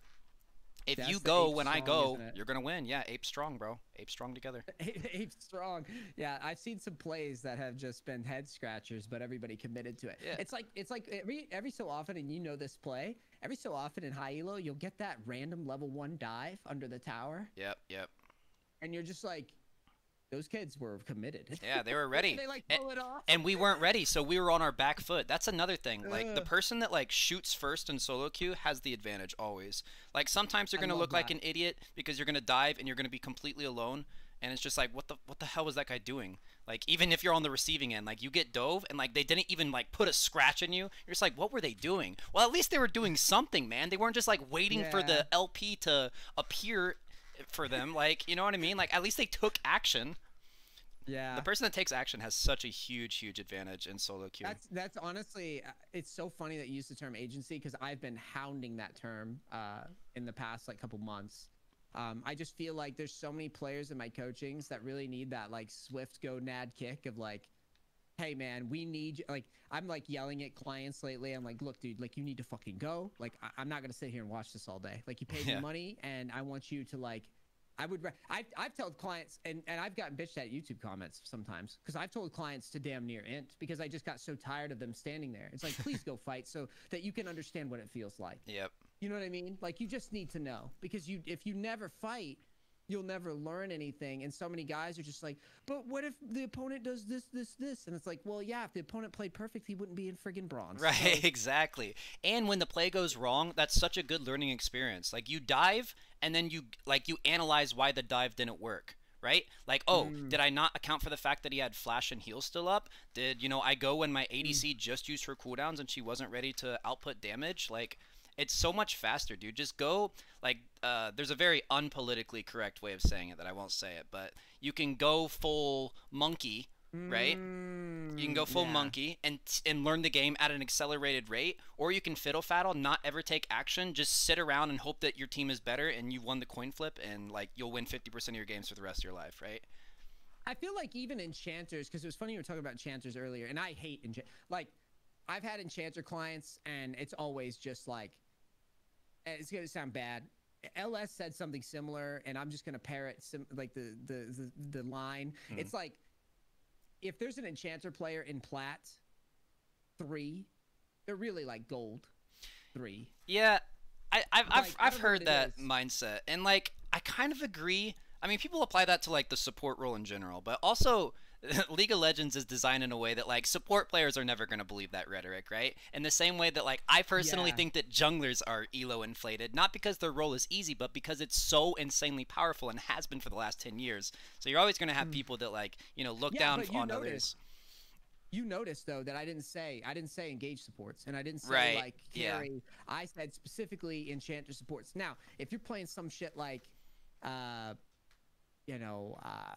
If That's you go when strong, I go, you're gonna win. Yeah, ape strong, bro. Ape strong together. ape strong. Yeah, I've seen some plays that have just been head scratchers, but everybody committed to it. Yeah. It's like it's like every every so often, and you know this play. Every so often in high elo, you'll get that random level one dive under the tower. Yep, yep. And you're just like, those kids were committed. Yeah, they were ready. they like pull and, it off. And we weren't ready, so we were on our back foot. That's another thing. Like the person that like shoots first in solo queue has the advantage always. Like sometimes you're gonna look that. like an idiot because you're gonna dive and you're gonna be completely alone. And it's just like, what the what the hell was that guy doing? Like even if you're on the receiving end, like you get dove and like they didn't even like put a scratch in you. You're just like, what were they doing? Well, at least they were doing something, man. They weren't just like waiting yeah. for the LP to appear for them. Like you know what I mean? Like at least they took action. Yeah. The person that takes action has such a huge, huge advantage in solo queue. That's that's honestly, uh, it's so funny that you use the term agency because I've been hounding that term uh, in the past like couple months. Um, I just feel like there's so many players in my coachings that really need that like swift go nad kick of like, hey man, we need you. Like I'm like yelling at clients lately. I'm like, look, dude, like you need to fucking go. Like I- am not gonna sit here and watch this all day. Like you paid yeah. me money and I want you to like I would. Re- I've I've told clients, and and I've gotten bitched at YouTube comments sometimes because I've told clients to damn near int because I just got so tired of them standing there. It's like, please go fight so that you can understand what it feels like. Yep. You know what I mean? Like you just need to know because you if you never fight, you'll never learn anything. And so many guys are just like, but what if the opponent does this, this, this? And it's like, well, yeah, if the opponent played perfect, he wouldn't be in friggin' bronze. Right, So- exactly. And when the play goes wrong, that's such a good learning experience. Like you dive and then you like you analyze why the dive didn't work. Right? Like, oh, Mm. did I not account for the fact that he had flash and heal still up? Did, you know, I go when my ADC just used her cooldowns and she wasn't ready to output damage? Like, it's so much faster, dude. Just go like uh, there's a very unpolitically correct way of saying it that I won't say it, but you can go full monkey, right? You can go Mm, full yeah. monkey and and learn the game at an accelerated rate, or you can fiddle faddle, not ever take action, just sit around and hope that your team is better and you won the coin flip and like you'll win 50% of your games for the rest of your life, right? I feel like even enchanters, because it was funny you were talking about enchanters earlier, and I hate enchant. Like, I've had enchanter clients, and it's always just like, eh, it's gonna sound bad. LS said something similar, and I'm just gonna parrot sim- like the the the, the line. Mhm. It's like, if there's an enchanter player in plat three, they're really like gold three. Yeah, I, I've, I've, I I've what heard that is. mindset, and like I kind of agree. I mean, people apply that to like the support role in general, but also League of Legends is designed in a way that like support players are never going to believe that rhetoric, right? In the same way that like I personally Yeah. think that junglers are elo inflated, not because their role is easy, but because it's so insanely powerful and has been for the last 10 years. So you're always going to have Mm. people that like, you know, look Yeah, down on notice- others. You notice though that I didn't say I didn't say engage supports and I didn't say Right, like yeah. carry. I said specifically enchanter supports. Now, if you're playing some shit like, uh, you know, uh,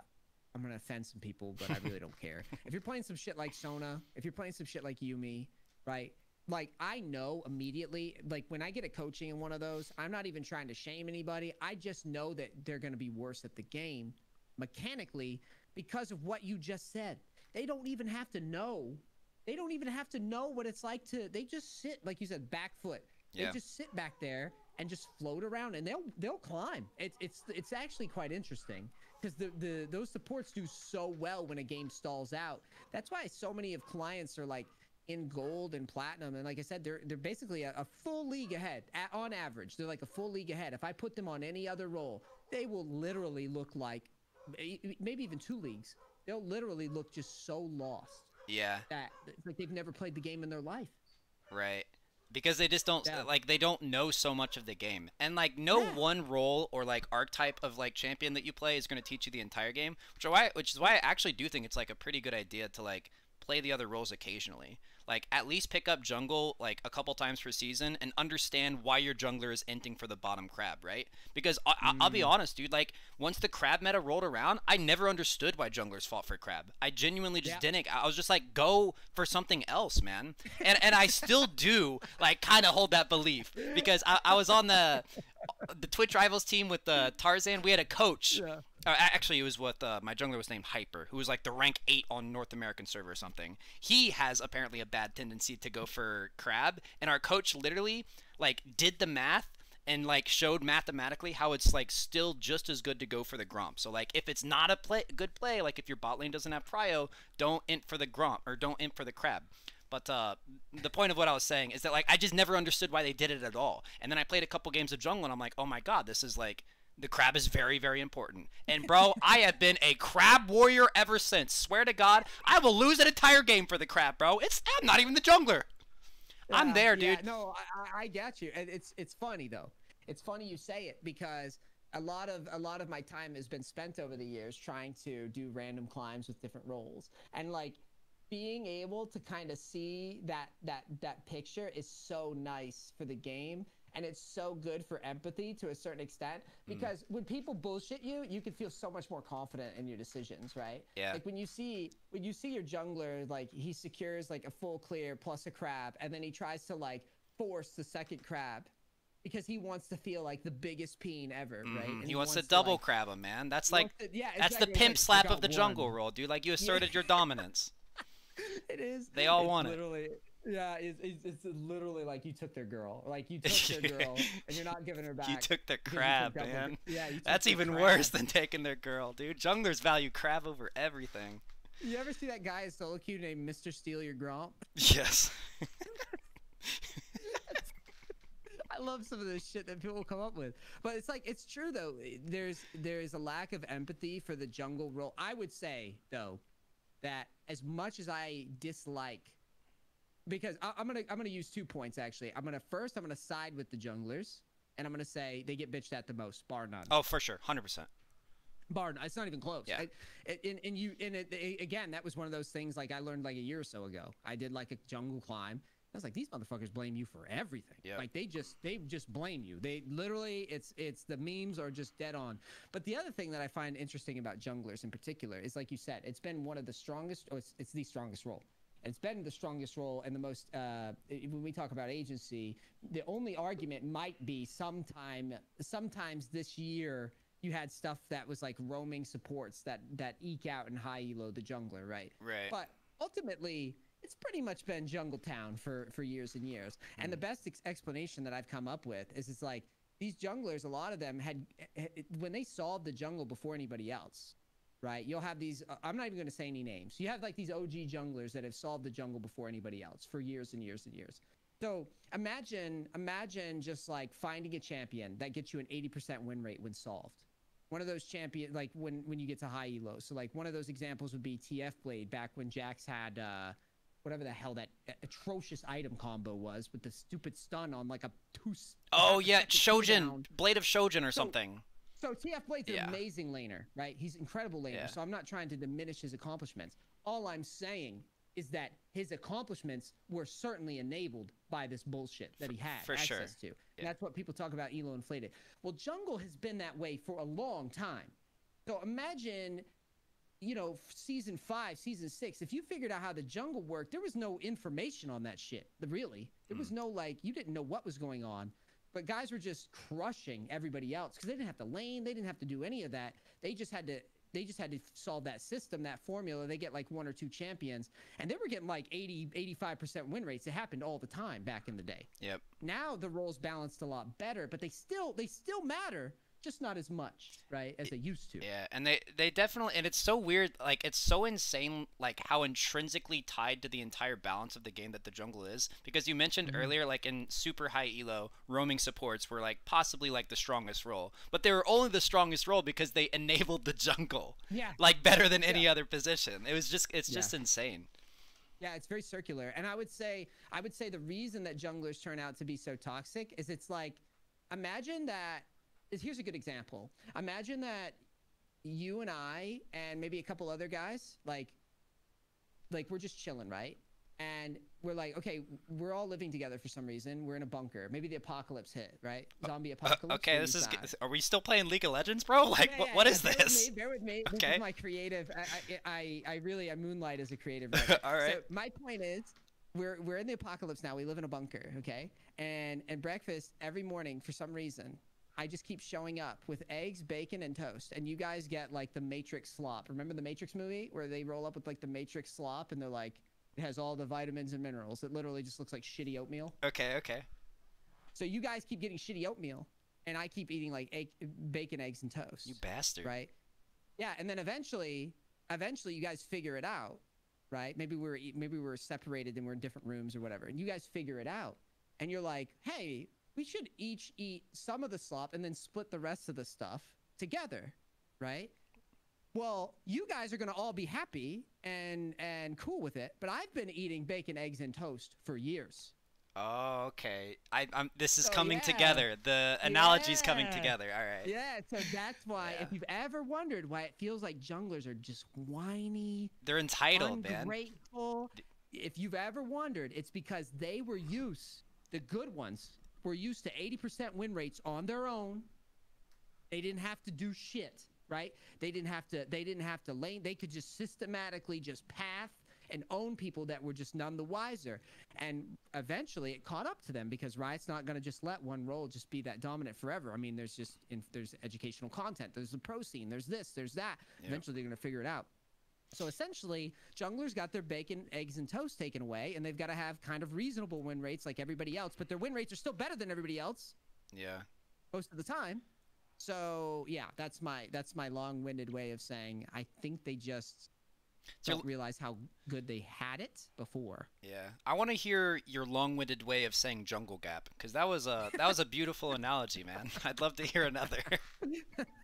I'm gonna offend some people, but I really don't care. If you're playing some shit like Sona, if you're playing some shit like Yuumi, right? Like I know immediately, like when I get a coaching in one of those, I'm not even trying to shame anybody. I just know that they're gonna be worse at the game mechanically because of what you just said. They don't even have to know. They don't even have to know what it's like to. They just sit, like you said, back foot. Yeah. They just sit back there and just float around, and they'll they'll climb. It's it's it's actually quite interesting because the the those supports do so well when a game stalls out. That's why so many of clients are like in gold and platinum, and like I said, they're they're basically a, a full league ahead a on average. They're like a full league ahead. If I put them on any other role, they will literally look like maybe even two leagues. They'll literally look just so lost Yeah. that it's like they've never played the game in their life. Right. Because they just don't Yeah. like they don't know so much of the game. And like no Yeah. one role or like archetype of like champion that you play is going to teach you the entire game, which is why which is why I actually do think it's like a pretty good idea to like play the other roles occasionally. Like at least pick up jungle like a couple times per season and understand why your jungler is inting for the bottom crab, right? Because I, I, I'll be mm. honest, dude. Like once the crab meta rolled around, I never understood why junglers fought for crab. I genuinely just Yeah. didn't. I was just like, go for something else, man. And and I still do like kind of hold that belief because I, I was on the the Twitch rivals team with uh, Tarzan. We had a coach. Yeah. Uh, actually, it was with uh, my jungler was named Hyper, who was like the rank eight on North American server or something. He has apparently a bad tendency to go for crab, and our coach literally like did the math and like showed mathematically how it's like still just as good to go for the gromp. So like if it's not a play good play, like if your bot lane doesn't have prio, don't int for the gromp or don't int for the crab. But uh, the point of what I was saying is that like I just never understood why they did it at all. And then I played a couple games of jungle and I'm like, oh my god, this is like the crab is very very important. And bro, I have been a crab warrior ever since. Swear to God, I will lose an entire game for the crab, bro. It's I'm not even the jungler. I'm Yeah, there, yeah, dude. no, I, I- I get you, and it's it's funny though. It's funny you say it because a lot of a lot of my time has been spent over the years trying to do random climbs with different roles, and like being able to kind of see that that that picture is so nice for the game and it's so good for empathy to a certain extent Mm. because when people bullshit you you can feel so much more confident in your decisions right Yeah. like when you see when you see your jungler like he secures like a full clear plus a crab and then he tries to like force the second crab because he wants to feel like the biggest peen ever right Mhm. And he, wants, to double crab him, man. That's like to- yeah that's the exactly. Pimp like, slap of the one. jungle role, dude. Like you asserted your dominance. it is They all want it. literally Yeah, it's, it's, it's literally like you took their girl. Like you took their girl and you're not giving her back. You took their crab, took man. Yeah, you took That's even crab. worse than taking their girl, dude. Junglers value crab over everything. You ever see that guy in solo queue named Mr. Steal Your Gromp? Yes. I love some of the shit that people come up with. But it's like it's true though. There's there is a lack of empathy for the jungle role. I would say though that as much as I dislike because I, I'm gonna I'm gonna use two points actually. I'm gonna first I'm gonna side with the junglers and I'm gonna say they get bitched at the most, bar none. oh, for sure, hundred percent. Bar none. It's not even close. Yeah. I, and, and you and it- again that was one of those things like I learned like a year or so ago. I did like a jungle climb. I was like, these motherfuckers blame you for everything. Yep. Like they just they just blame you. They literally it's it's the memes are just dead on. But the other thing that I find interesting about junglers in particular is like you said, it's been one of the strongest. Oh, it's, it's the strongest role. It's been the strongest role and the most. Uh, when we talk about agency, the only argument might be sometime sometimes this year you had stuff that was like roaming supports that that eke out in high elo the jungler, right? Right. But ultimately, it's pretty much been Jungle Town for for years and years. And the best ex- explanation that I've come up with is it's like these junglers, a lot of them had eh, eh, when they solved the jungle before anybody else. Right, you'll have these. Uh, I'm not even going to say any names. You have like these OG junglers that have solved the jungle before anybody else for years and years and years. So imagine, imagine just like finding a champion that gets you an 80% win rate when solved one of those champion like when when you get to high elo so like one of those examples would be tf blade back when jax had uh whatever the hell that uh, atrocious item combo was with the stupid stun on like a two oh a yeah, Shojin. Blade of Shojin or So- something. So TF Blade's an amazing laner, right? He's incredible laner. Yeah. So I'm not trying to diminish his accomplishments. All I'm saying is that his accomplishments were certainly enabled by this bullshit that he had for sure. access to. And Yeah. that's what people talk about Elo inflated. Well, Jungle has been that way for a long time. So imagine, you know, season five, season six, if you figured out how the jungle worked, there was no information on that shit. Really. There was hmm. no like you didn't know what was going on. But guys were just crushing everybody else because they didn't have to lane, they didn't have to do any of that. They just had to they just had to solve that system, that formula. They get like one or two champions, and they were getting like 80, 85% win rates. It happened all the time back in the day. Yep. Now the roles balanced a lot better, but they still they still matter, just not as much, right, as they used to. Yeah, and they they definitely and it's so weird like it's so insane like how intrinsically tied to the entire balance of the game that the jungle is because you mentioned Mm-hmm. earlier like in super high elo roaming supports were like possibly like the strongest role, but they were only the strongest role because they enabled the jungle Yeah. like better than any other position. It was just it's Yeah. just insane. Yeah, it's very circular. And I would say I would say the reason that junglers turn out to be so toxic is it's like imagine that here's a good example. Imagine that you and I and maybe a couple other guys like like we're just chilling, right? And we're like, okay, we're all living together for some reason. We're in a bunker. Maybe the apocalypse hit, right? Zombie Uh, apocalypse. okay, this is g- are we still playing League of Legends, bro? Like Yeah, yeah, what yeah, is bear this? With me, bear with me. This Okay. is my creative. I, I, I, I really I moonlight as a creative. All right. So my point is, we're we're in the apocalypse now. We live in a bunker, okay? And and breakfast every morning for some reason. I just keep showing up with eggs, bacon, and toast, and you guys get like the Matrix slop. Remember the Matrix movie where they roll up with like the Matrix slop, and they're like, it has all the vitamins and minerals. It literally just looks like shitty oatmeal. Okay, okay. So you guys keep getting shitty oatmeal, and I keep eating like egg, bacon, eggs, and toast You bastard. right? Yeah, and then eventually, eventually, you guys figure it out, right? Maybe we're maybe we're separated and we're in different rooms or whatever, and you guys figure it out, and you're like, hey, we should each eat some of the slop and then split the rest of the stuff together, right? Well, you guys are gonna all be happy and and cool with it, but I've been eating bacon, eggs, and toast for years. Oh, okay. I, I'm. This is So, coming yeah. together. The analogy's coming together. All right. Yeah, so that's why Yeah. if you've ever wondered why it feels like junglers are just whiny, They're entitled, man. ungrateful. If you've ever wondered, it's because they were used, the good ones were used to 80% win rates on their own. They didn't have to do shit, right? They didn't have to they didn't have to lane. They could just systematically just path and own people that were just none the wiser. And eventually it caught up to them because Riot's not going to just let one role just be that dominant forever. I mean, there's just in, there's educational content, there's the pro scene, there's this, there's that. Yep. Eventually they're going to figure it out. So essentially, junglers got their bacon, eggs, and toast taken away, and they've got to have kind of reasonable win rates like everybody else. But their win rates are still better than everybody else Yeah. most of the time. So yeah, that's my that's my long-winded way of saying I think they just So- don't realize how good they had it before. Yeah. I want to hear your long-winded way of saying jungle gap because that was a that was a beautiful analogy, man. I'd love to hear another.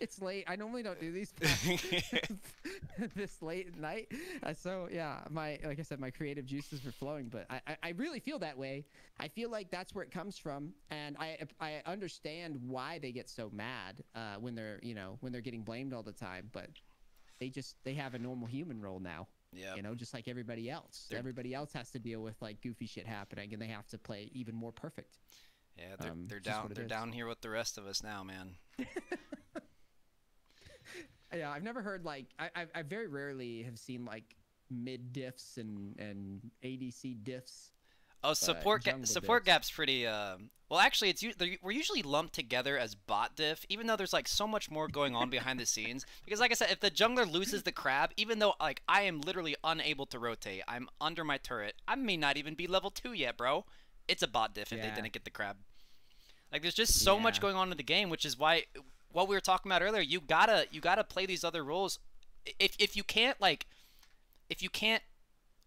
It's late. I normally don't do these this late at night. Uh, so yeah, my like I said, my creative juices were flowing, but I, I I really feel that way. I feel like that's where it comes from, and I I understand why they get so mad uh, when they're you know when they're getting blamed all the time, but they just they have a normal human role now. yeah. You know, just like everybody else. They're- Everybody else has to deal with like goofy shit happening, and they have to play even more perfect. Yeah, they're, Um, they're down they're is. down here with the rest of us now, man. Yeah, I've never heard like I I, I very rarely have seen like mid diffs and and ADC diffs. Oh, support ga- support diffs. gap's pretty. Um, well, actually, it's we're usually lumped together as bot diff, even though there's like so much more going on behind the scenes. Because, like I said, if the jungler loses the crab, even though like I am literally unable to rotate, I'm under my turret. I may not even be level two yet, bro. It's a bot diff if Yeah. they didn't get the crab. Like, there's just so much going on in the game, which is why what we were talking about earlier. You gotta you gotta play these other roles. If if you can't like, if you can't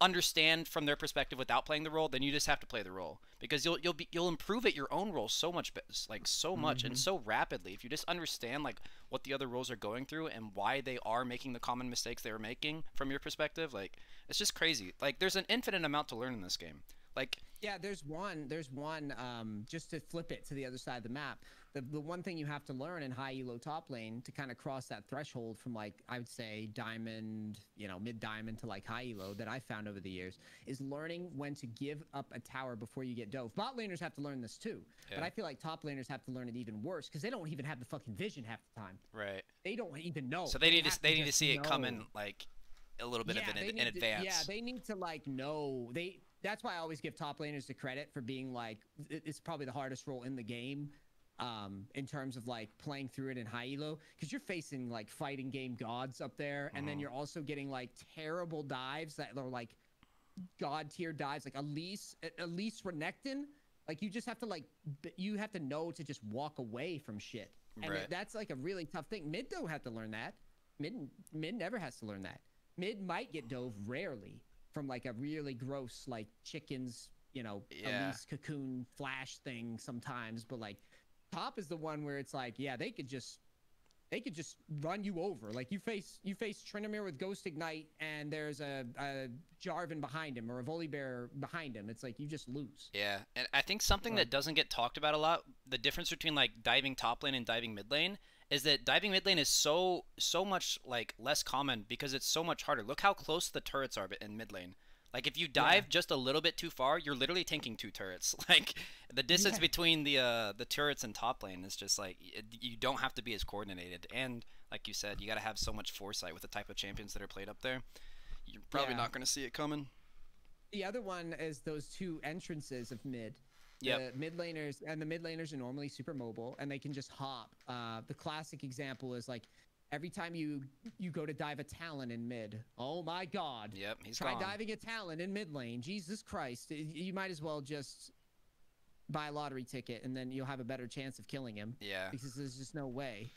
understand from their perspective without playing the role, then you just have to play the role because you'll you'll be you'll improve at your own role so much like so much and mm-hmm. so rapidly if you just understand like what the other roles are going through and why they are making the common mistakes they are making from your perspective. Like it's just crazy. Like there's an infinite amount to learn in this game. Like Yeah, there's one. There's one. Um, just to flip it to the other side of the map, the the one thing you have to learn in high elo top lane to kind of cross that threshold from like I would say diamond, you know, mid diamond to like high elo that I found over the years is learning when to give up a tower before you get dove. Bot laners have to learn this too, but I feel like top laners have to learn it even worse because they don't even have the fucking vision half the time. right. They don't even know. So they need have to they need to see it coming like a little bit of an they in, to- advance. yeah, they need to like know they. That's why I always give top laners the credit for being like it's probably the hardest role in the game, um, in terms of like playing through it in high elo because you're facing like fighting game gods up there, and then Mhm. you're also getting like terrible dives that are like god tier dives, like Elise, Elise Renekton. Like you just have to like you have to know to just walk away from shit, and Right. that's like a really tough thing. Mid though had to learn that. Mid mid never has to learn that. Mid might get dove rarely from like a really gross like chickens, you know, Yeah. Elise cocoon flash thing sometimes, but like top is the one where it's like, yeah, they could just they could just run you over. Like you face you face Tryndamere with Ghost Ignite and there's a, a Jarvan behind him or a Volibear behind him. It's like you just lose. Yeah, and I think something that doesn't get talked about a lot, the difference between like diving top lane and diving mid lane, is that diving mid lane is so so much like less common because it's so much harder. Look how close the turrets are in mid lane. Like if you dive just a little bit too far, you're literally tanking two turrets. Like the distance Yeah. between the uh, the turrets and top lane is just like it, you don't have to be as coordinated. And like you said, you got to have so much foresight with the type of champions that are played up there. You're probably Yeah. not going to see it coming. The other one is those two entrances of mid. Yep. The mid laners and the mid laners are normally super mobile and they can just hop. Uh, the classic example is like every time you you go to dive a talon in mid. Oh my god. Yep, he's Try gone. diving a talon in mid lane. Jesus Christ. You might as well just buy a lottery ticket and then you'll have a better chance of killing him Yeah. because there's just no way.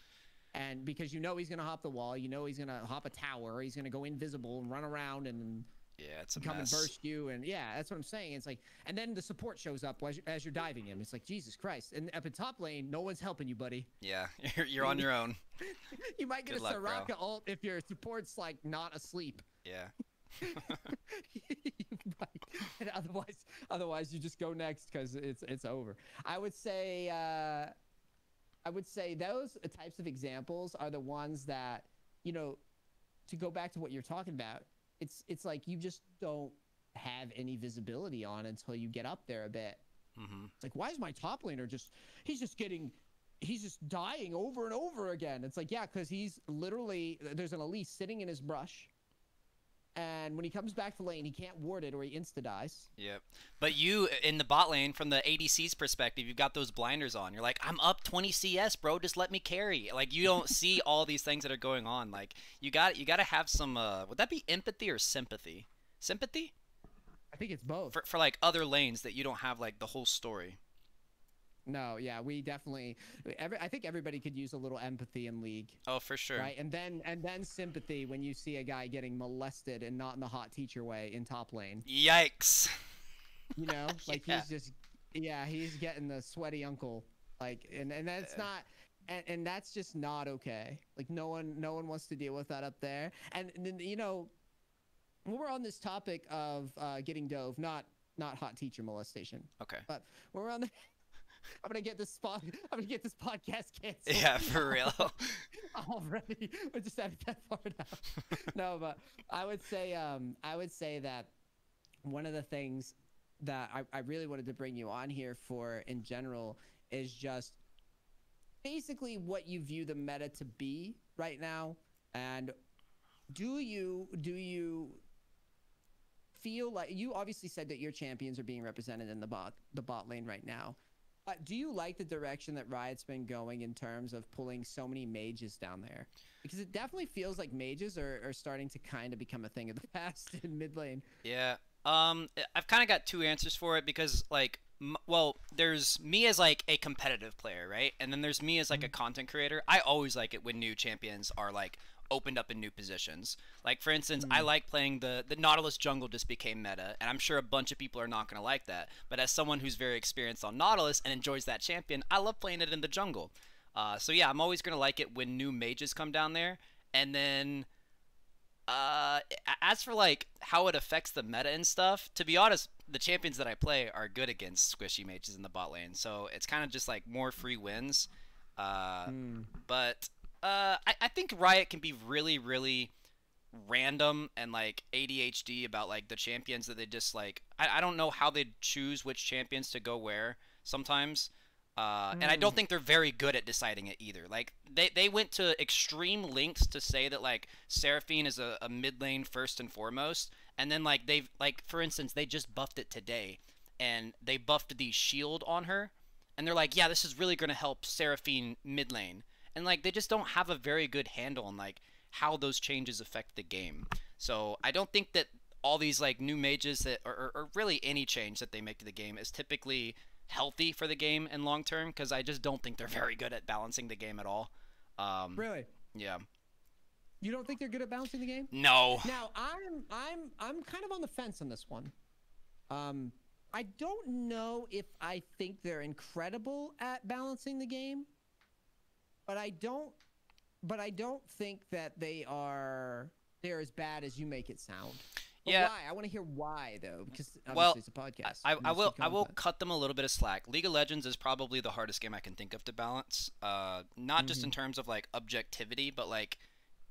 And because you know he's gonna hop the wall, you know he's gonna hop a tower, he's gonna go invisible and run around and Yeah, it's a come mess. and burst you and yeah that's what i'm saying it's like and then the support shows up as, as you're diving him it's like jesus christ and up in top lane no one's helping you buddy Yeah, you're, you're on your own. you might get Good a luck, bro. Soraka ult if your support's like not asleep Yeah. And otherwise otherwise you just go next because it's it's over i would say uh i would say those types of examples are the ones that you know to go back to what you're talking about it's it's like you just don't have any visibility on until you get up there a bit. Hmm It's like, why is my top laner just, he's just getting, he's just dying over and over again. It's like, yeah, because he's literally, there's an Elise sitting in his brush and when he comes back to lane, he can't ward it or he insta dies. Yep. But you in the bot lane, from the ADC's perspective, you've got those blinders on. You're like, I'm up 20 CS, bro. Just let me carry. Like you don't see all these things that are going on. Like you got you got to have some. Uh, would that be empathy or sympathy? Sympathy. I think it's both. For for like other lanes that you don't have like the whole story. No, yeah, we definitely. Every, I think everybody could use a little empathy in League. Oh, for sure. Right, and then and then sympathy when you see a guy getting molested and not in the hot teacher way in top lane. Yikes. You know, like yeah. he's just, yeah, he's getting the sweaty uncle. Like, and and that's not. And, and that's just not okay. Like no one, no one wants to deal with that up there. And, and then you know, when we're on this topic of uh, getting dove, not not hot teacher molestation, Okay. but we're on the, I'm gonna get this spot. I'm gonna get this podcast canceled. Yeah, for real. already. I just edit that part out. no, but I would say, um, I would say that one of the things that I, I really wanted to bring you on here for in general is just basically what you view the meta to be right now, and do you do you feel like you obviously said that your champions are being represented in the bot the bot lane right now. Uh, do you like the direction that Riot's been going in terms of pulling so many mages down there? Because it definitely feels like mages are, are starting to kind of become a thing of the past in mid lane. Yeah. Um, I've kind of got two answers for it because, like, m- well, there's me as like a competitive player, right? And then there's me as like a content creator. I always like it when new champions are like opened up in new positions. Like for instance, I like playing the the Nautilus jungle just became meta, and I'm sure a bunch of people are not going to like that. But as someone who's very experienced on Nautilus and enjoys that champion, I love playing it in the jungle. Uh, so yeah, I'm always going to like it when new mages come down there, and then uh, as for like how it affects the meta and stuff, to be honest, the champions that I play are good against squishy mages in the bot lane, so it's kind of just like more free wins. Uh, but uh, I, I think Riot can be really, really random and like ADHD about like the champions that they just like. I, I don't know how they choose which champions to go where sometimes. Uh, and I don't think they're very good at deciding it either. Like they, they went to extreme lengths to say that like Seraphine is a, a mid lane first and foremost, and then like they've like for instance they just buffed it today, and they buffed the shield on her, and they're like yeah this is really gonna help Seraphine mid lane, and like they just don't have a very good handle on like how those changes affect the game. So I don't think that all these like new mages that or, or, really any change that they make to the game is typically healthy for the game in long term because I just don't think they're very good at balancing the game at all. Um, Really? yeah. You don't think they're good at balancing the game? No. Now I'm I'm I'm kind of on the fence on this one. Um, I don't know if I think they're incredible at balancing the game, but I don't. But I don't think that they are they're as bad as you make it sound. But Yeah. Why? I want to hear why though, because obviously Well, it's a podcast. I, We I will I will cut them a little bit of slack. League of Legends is probably the hardest game I can think of to balance. Uh, not just in terms of like objectivity, but like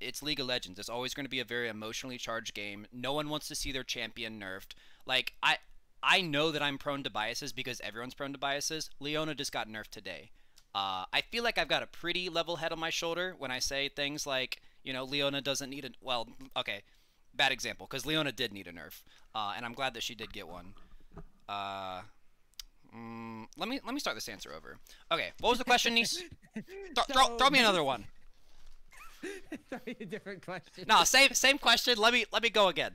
it's League of Legends. It's always going to be a very emotionally charged game. No one wants to see their champion nerfed. Like I I know that I'm prone to biases because everyone's prone to biases. Leona just got nerfed today. Uh, I feel like I've got a pretty level head on my shoulder when I say things like, you know, Leona doesn't need a well, okay, bad example because Leona did need a nerf, uh, and I'm glad that she did get one. Uh, mm, let me let me start this answer over. Okay, what was the question, Neace? Throw, throw, So- throw me another one. Sorry, a different question. No, same same question. Let me let me go again.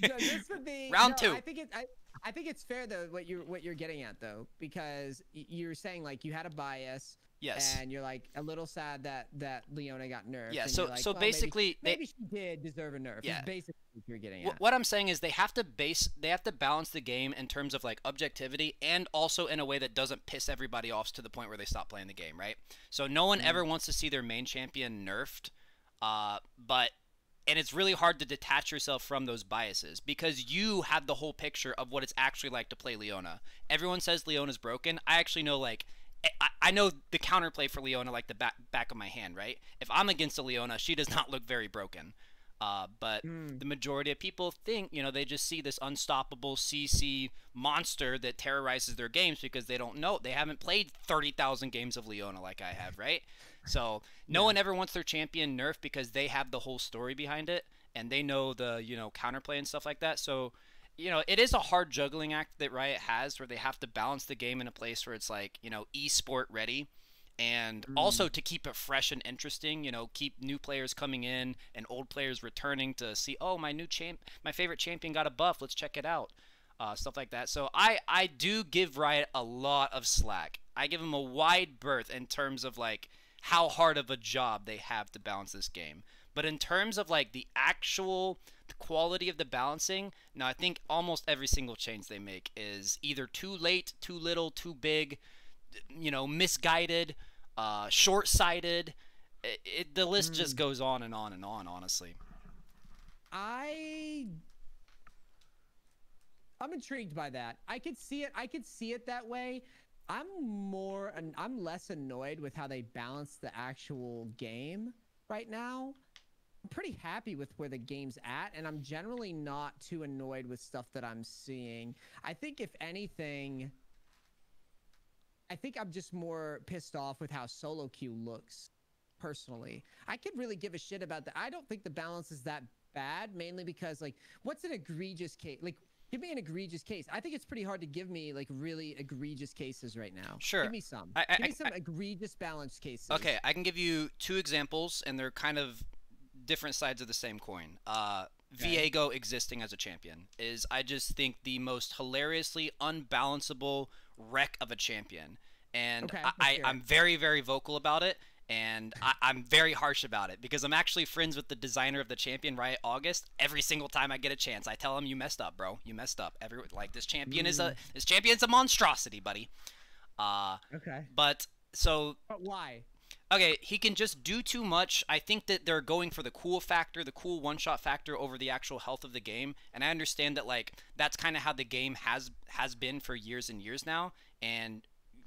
No, this would be Round no, two. I think it. I, I think it's fair though what you're what you're getting at though because you're saying like you had a bias. Yes. And you're like a little sad that that Leona got nerfed. Yeah, and so- like, so well, maybe- basically they- maybe, she did deserve a nerf. Yeah. Basically what you're getting at. What I'm saying is they have to base they have to balance the game in terms of like objectivity and also in a way that doesn't piss everybody off to the point where they stop playing the game, right? So no one ever wants to see their main champion nerfed, uh, but and it's really hard to detach yourself from those biases because you have the whole picture of what it's actually like to play Leona. Everyone says Leona's broken. I actually know like I, I know the counterplay for Leona like the back back of my hand, right? If I'm against a Leona, she does not look very broken. Uh, but the majority of people think, you know, they just see this unstoppable CC monster that terrorizes their games because they don't know. They haven't played 30,000 games of Leona like I have, right? So no one ever wants their champion nerfed because they have the whole story behind it. and they know the you know counterplay and stuff like that. So you know, it is a hard juggling act that Riot has where they have to balance the game in a place where it's like, you know, esport ready and mm. also to keep it fresh and interesting, you know, keep new players coming in and old players returning to see, oh, my new champ, my favorite champion got a buff, let's check it out. Uh, stuff like that. So I, I do give Riot a lot of slack. I give them a wide berth in terms of like how hard of a job they have to balance this game. But in terms of like the actual the quality of the balancing, now I think almost every single change they make is either too late, too little, too big, you know, misguided, uh, short-sighted. It, it, the list mm. just goes on and on and on. Honestly, I I'm intrigued by that. I could see it. I could see it that way. I'm more and I'm less annoyed with how they balance the actual game right now. I'm pretty happy with where the game's at, and I'm generally not too annoyed with stuff that I'm seeing. I think, if anything, I think I'm just more pissed off with how solo queue looks. Personally, I could really give a shit about that. I don't think the balance is that bad, mainly because like, what's an egregious case? Like, give me an egregious case. I think it's pretty hard to give me like really egregious cases right now. Sure. Give me some. I, I, give me some I, egregious balanced cases. Okay, I can give you two examples, and they're kind of different sides of the same coin. Uh, okay. Viego existing as a champion is, I just think, the most hilariously unbalanceable wreck of a champion. And okay, I, I, am very, very vocal about it. And I, am very harsh about it because I'm actually friends with the designer of the champion, Riot August. Every single time I get a chance, I tell him, "You messed up, bro. You messed up." Every like this champion mm. is a mm. this champion's a monstrosity, buddy. Uh, okay. But so. But why? okay, he can just do too much. I think that they're going for the cool factor, the cool one-shot factor over the actual health of the game. And I understand that like that's kind of how the game has has been for years and years now. And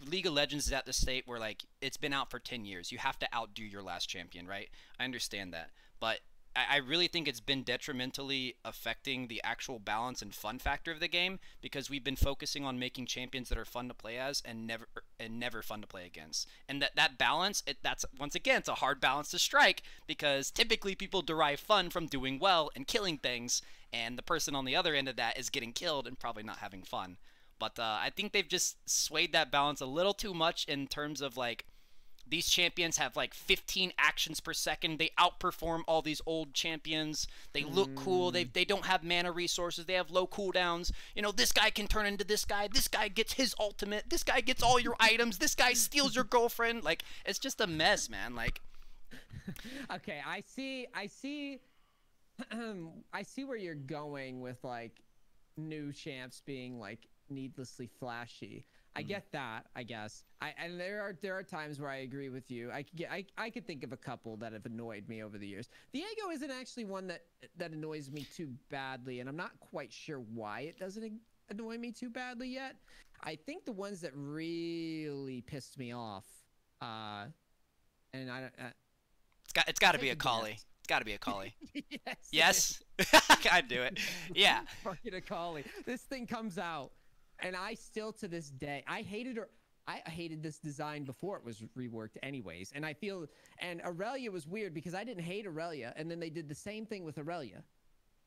League of Legends is at the state where like it's been out for 10 years. You have to outdo your last champion, right? I understand that. But I, really think it's been detrimentally affecting the actual balance and fun factor of the game because we've been focusing on making champions that are fun to play as and never and never fun to play against. And that that balance, it, that's once again, it's a hard balance to strike because typically people derive fun from doing well and killing things, and the person on the other end of that is getting killed and probably not having fun. But uh, I think they've just swayed that balance a little too much in terms of like these champions have like 15 actions per second. They outperform all these old champions. They look mm. cool. They, they don't have mana resources. They have low cooldowns. You know, this guy can turn into this guy. This guy gets his ultimate. This guy gets all your items. This guy steals your girlfriend. Like, it's just a mess, man. Like, okay, I see. I see. I see where you're going with like new champs being like needlessly flashy. I mm. get that, I guess. I and there are there are times where I agree with you. I could get I, I could think of a couple that have annoyed me over the years. Viego isn't actually one that that annoys me too badly, and I'm not quite sure why it doesn't annoy me too badly yet. I think the ones that really pissed me off, uh, and I, uh, it's got it's got to be Akali. It's got to be Akali. yes. Yes. I'd do it. Yeah. Fucking Akali. This thing comes out and I still to this day I hated her. I hated this design before it was reworked, anyways. And I feel and Aurelia was weird because I didn't hate Aurelia, and then they did the same thing with Aurelia.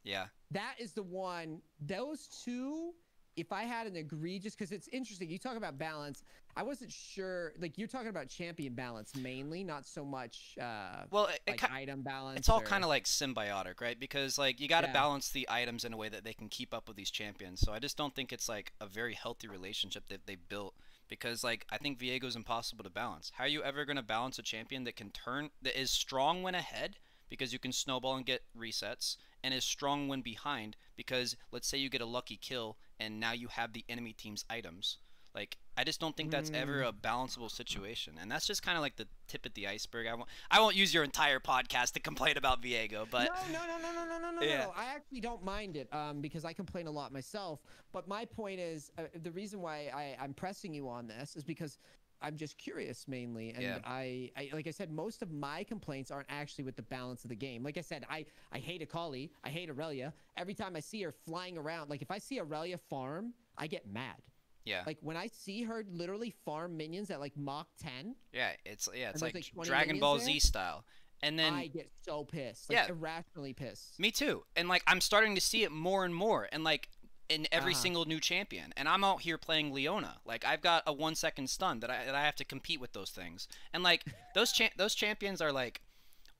Yeah. That is the one. Those two if I had an egregious, because it's interesting, you talk about balance. I wasn't sure, like you're talking about champion balance mainly, not so much. Uh, well, it, like it, item balance. It's all or... kind of like symbiotic, right? Because like you got to yeah. balance the items in a way that they can keep up with these champions. So I just don't think it's like a very healthy relationship that they built. Because like I think Viego's impossible to balance. How are you ever going to balance a champion that can turn that is strong when ahead? Because you can snowball and get resets, and is strong when behind because let's say you get a lucky kill and now you have the enemy team's items. Like I just don't think that's mm. ever a balanceable situation, and that's just kind of like the tip of the iceberg. I won't I won't use your entire podcast to complain about Viego, but no, no, no, no, no, no, no, yeah. no. I actually don't mind it um, because I complain a lot myself. But my point is, uh, the reason why I, I'm pressing you on this is because I'm just curious mainly, and yeah. I, I, like I said, most of my complaints aren't actually with the balance of the game. Like I said, I I hate Akali, I hate Aurelia. Every time I see her flying around, like if I see Aurelia farm, I get mad. Yeah. Like when I see her literally farm minions at like Mach 10. Yeah, it's yeah, it's like, like Dragon Ball Z there. style. And then I get so pissed. Like, Yeah. irrationally pissed. Me too. And like I'm starting to see it more and more and like in every Uh-huh. single new champion. And I'm out here playing Leona. Like I've got a 1 second stun that I that I have to compete with those things. And like those cha- those champions are like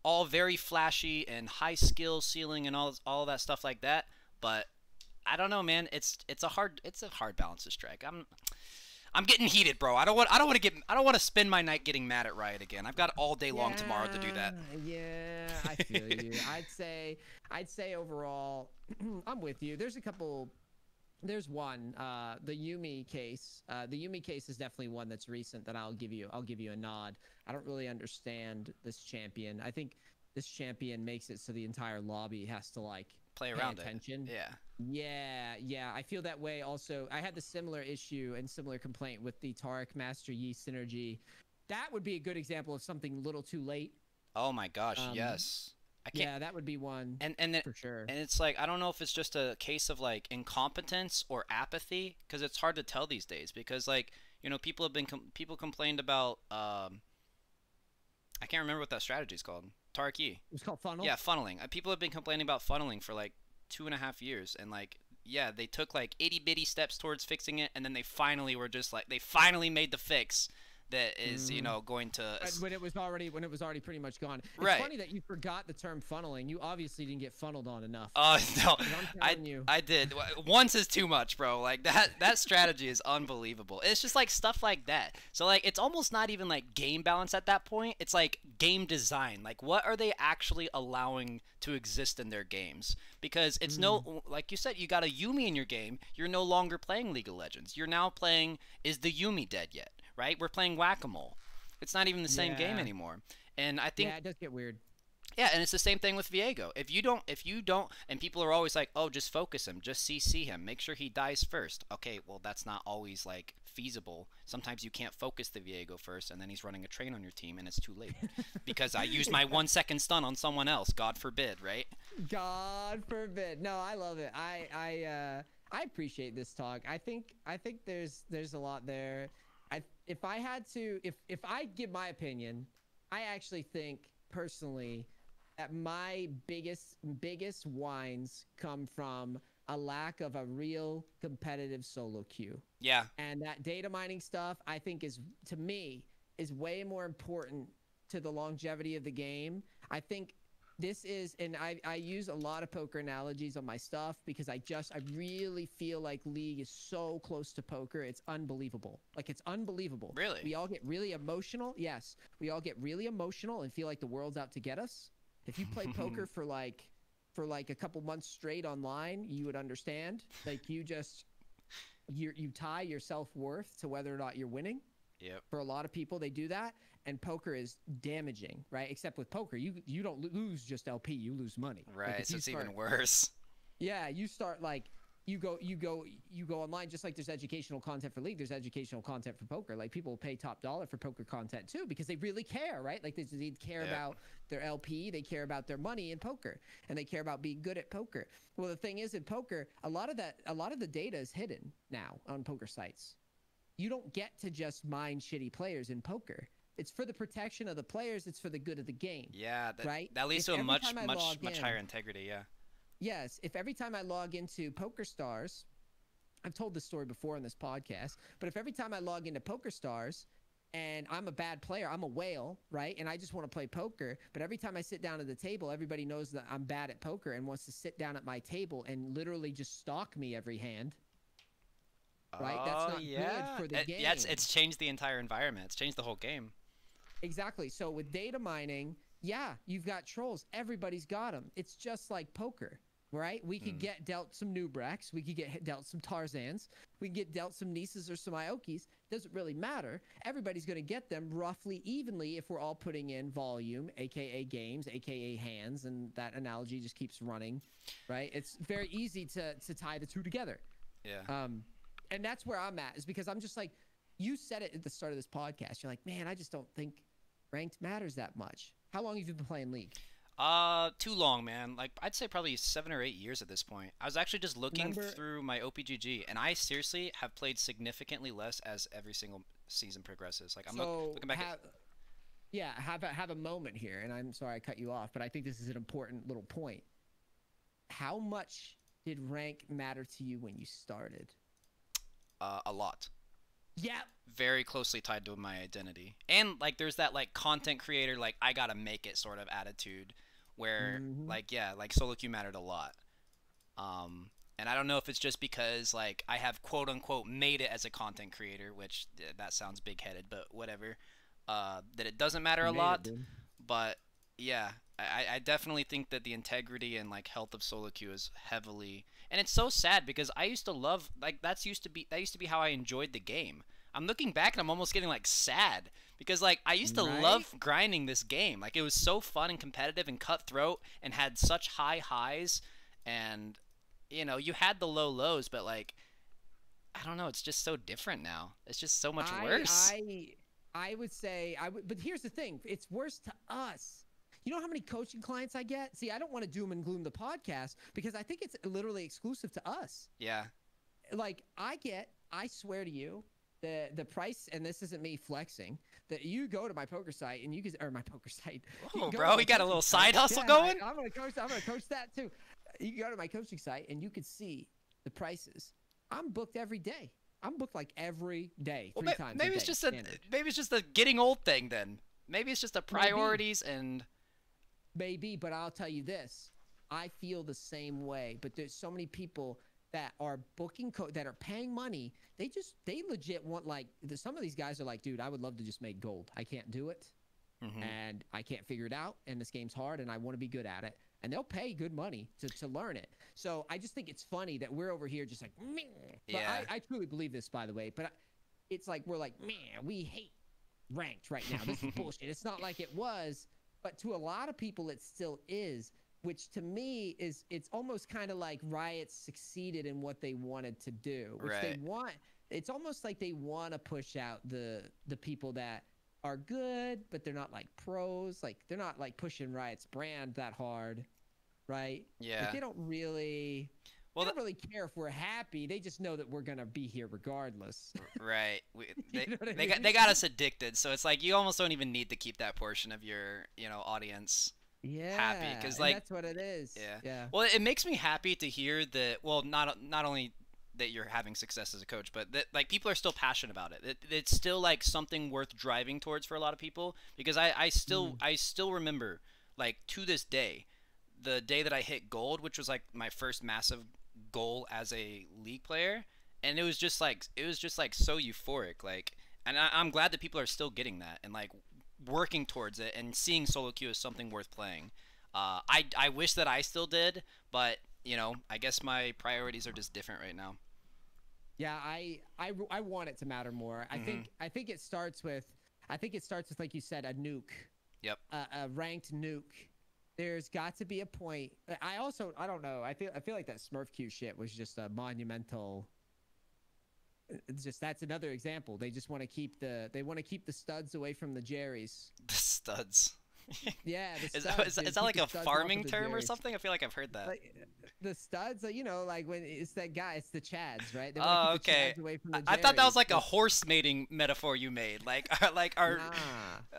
all very flashy and high skill ceiling and all all that stuff like that, but I don't know, man. It's it's a hard it's a hard balance to strike. I'm I'm getting heated, bro. I don't want I don't want to get I don't want to spend my night getting mad at Riot again. I've got all day long tomorrow to do that. Yeah, Yeah, I feel you. I'd say, I'd say overall, I'm with you. There's a couple. There's one, uh, the Yuumi case. Uh, the Yuumi case is definitely one that's recent that I'll give you. I'll give you a nod. I don't really understand this champion. I think this champion makes it so the entire lobby has to like Play pay around attention. it. Yeah. Yeah, yeah, I feel that way. Also, I had the similar issue and similar complaint with the Taric Master Yi synergy. That would be a good example of something a little too late. Oh my gosh, Um, yes. Yeah, that would be one and and then for sure. and it's like I don't know if it's just a case of like incompetence or apathy because it's hard to tell these days because like you know people have been com- people complained about um I can't remember what that strategy is called Taric Yi. It was called funnel. Yeah, funneling. Uh, people have been complaining about funneling for like two and a half years, and like, yeah, they took like itty bitty steps towards fixing it, and then they finally were just like, they finally made the fix that is, you Mhm. know, going to. When it was already when it was already pretty much gone. It's Right. funny that you forgot the term funneling. You obviously didn't get funneled on enough. Oh no, 'Cause I'm I you. I did. Once is too much, bro. Like that that strategy is unbelievable. It's just like stuff like that. So like it's almost not even like game balance at that point. It's like game design. Like what are they actually allowing to exist in their games? Because it's no like you said you got a Yuumi in your game. You're no longer playing League of Legends. You're now playing is the Yuumi dead yet? Right? We're playing Whack-a-Mole. It's not even the same game anymore. And I think yeah, it does get weird. yeah, and it's the same thing with Viego. If you don't, if you don't, and people are always like, "Oh, just focus him, just CC him, make sure he dies first. Okay, well, that's not always like feasible. Sometimes you can't focus the Viego first, and then he's running a train on your team, and it's too late because I used my one second stun on someone else. God forbid, right? God forbid. No, I love it. I I uh I appreciate this talk. I think I think there's there's a lot there. I if I had to if if I give my opinion, I actually think personally that my biggest biggest whines come from a lack of a real competitive solo queue. Yeah, And that data mining stuff, I think, is to me is way more important to the longevity of the game. I think this is, and I, I use a lot of poker analogies on my stuff because I just I really feel like League is so close to poker. It's unbelievable. Like it's unbelievable. Really? We all get really emotional. Yes, we all get really emotional and feel like the world's out to get us. If you play poker for like for like a couple months straight online, you would understand. Like you just you you tie your self worth to whether or not you're winning. yep, For a lot of people, they do that, and poker is damaging, right? Except with poker, you you don't lose just LP, you lose money. Right. if so it's start- even worse. yeah, you start like you go you go you go online just like there's educational content for league there's educational content for poker like people pay top dollar for poker content too because they really care right like they, they care Yeah. about their lp they care about their money in poker and they care about being good at poker well the thing is in poker a lot of that a lot of the data is hidden now on poker sites you don't get to just mine shitty players in poker it's for the protection of the players it's for the good of the game Yeah, that, Right? that leads If to a much much much in- higher integrity. Yeah. Yes, if every time I log into Poker Stars, I've told this story before on this podcast, but if every time I log into Poker Stars and I'm a bad player, I'm a whale, right? And I just want to play poker, but every time I sit down at the table, everybody knows that I'm bad at poker and wants to sit down at my table and literally just stalk me every hand. Right, that's Oh, not good yeah. for the It- yeah, it's, it's changed the entire environment. It's changed the whole game. Exactly. So with data mining, yeah, you've got trolls. Everybody's got them. It's just like poker, right? We could Mm. get dealt some Nubracs. We could get dealt some Tarzans. We can get dealt some Neaces or some i0kis. Doesn't really matter. Everybody's going to get them roughly evenly if we're all putting in volume, aka games, aka hands, and that analogy just keeps running, right? It's very easy to to tie the two together. Yeah. Um, and that's where I'm at is because I'm just like, you said it at the start of this podcast. You're like, man, I just don't think ranked matters that much. How long have you been playing League? Uh, too long, man. Like I'd say probably seven or eight years at this point. I was actually just looking Remember- through my OPGG, and I seriously have played significantly less as every single season progresses. Like I'm look- looking back. ha- at, yeah, have a have a moment here, and I'm sorry I cut you off, but I think this is an important little point. How much did rank matter to you when you started? Uh, a lot. Yeah. Very closely tied to my identity, and like there's that like content creator like I gotta make it sort of attitude, where Mhm. like yeah like solo queue mattered a lot. Um, and I don't know if it's just because like I have quote unquote made it as a content creator, which that sounds big headed, but whatever. Uh, that it doesn't matter a lot, but yeah, I, I definitely think that the integrity and like health of solo queue is heavily, and it's so sad because I used to love like that's used to be that used to be how I enjoyed the game. I'm looking back and I'm almost getting like sad because like I used to Right? love grinding this game. Like it was so fun and competitive and cutthroat and had such high highs and you know, you had the low lows but like I don't know, it's just so different now. It's just so much I, worse. I I would say I would, but here's the thing: it's worse to us. You know how many coaching clients I get? See, I don't want to doom and gloom the podcast because I think it's literally exclusive to us. yeah. Like I get, I swear to you, the the price, and this isn't me flexing. That you go to my poker site and you can, or my poker site. Oh, can go to bro, we got a little side hustle Yeah, going? I, am gonna coach. I'm gonna coach that too. You go to my coaching site and you can see the prices. I'm booked every day. I'm booked like every day, Well, three may- times. maybe it's day, just a standard. maybe it's just a getting old thing then. Maybe it's just a Maybe. priorities and Maybe, but I'll tell you this: I feel the same way. But there's so many people that are booking co- that are paying money. They just they legit want like the, some of these guys are like, dude, I would love to just make gold. I can't do it, Mhm. and I can't figure it out. And this game's hard, and I want to be good at it. And they'll pay good money to, to learn it. So I just think it's funny that we're over here just like, meh. Yeah. I, I truly believe this, by the way. But I, it's like we're like, man, we hate ranked right now. This is bullshit. It's not like it was, but to a lot of people, it still is. Which to me is it's almost kind of like Riot's succeeded in what they wanted to do. Which they want. It's almost like they want to push out the the people that are good, but they're not like pros. Like they're not like pushing Riot's brand that hard, right? yeah. Like they don't really. Well, they don't really care if we're happy. They just know that we're gonna be here regardless. Right. We, You they, know they, got, they got us addicted, so it's like you almost don't even need to keep that portion of your, you know, audience. happy. and like- that's what it is. Yeah. yeah. Well, it makes me happy to hear that. Well, not not only that you're having success as a coach, but that like people are still passionate about it. it it's still like something worth driving towards for a lot of people because I I still mm. I still remember like to this day the day that I hit gold, which was like my first massive goal as a league player, and it was just like it was just like so euphoric, like, and I, I'm glad that people are still getting that and like working towards it and seeing solo queue as something worth playing. Uh, I I wish that I still did, but you know, I guess my priorities are just different right now. Yeah, I, I, I want it to matter more. I Mm-hmm. think I think it starts with I think it starts with like you said a nuke. Yep. A, a ranked nuke. There's got to be a point. I also I don't know. I feel I feel like that Smurf Q shit was just a monumental. Uh, it's just that's another example. They just want to keep the they want to keep the studs away from the Jerrys. The studs. Yeah, the Is studs, that, is, is that like a studs off of farming term or something? I feel like I've heard that. Like the studs, you know, like when it's that guy, it's the Chads, right? They Oh, the okay. Chads away from the I, thought that was like a horse mating metaphor you made. Like, like are Nah.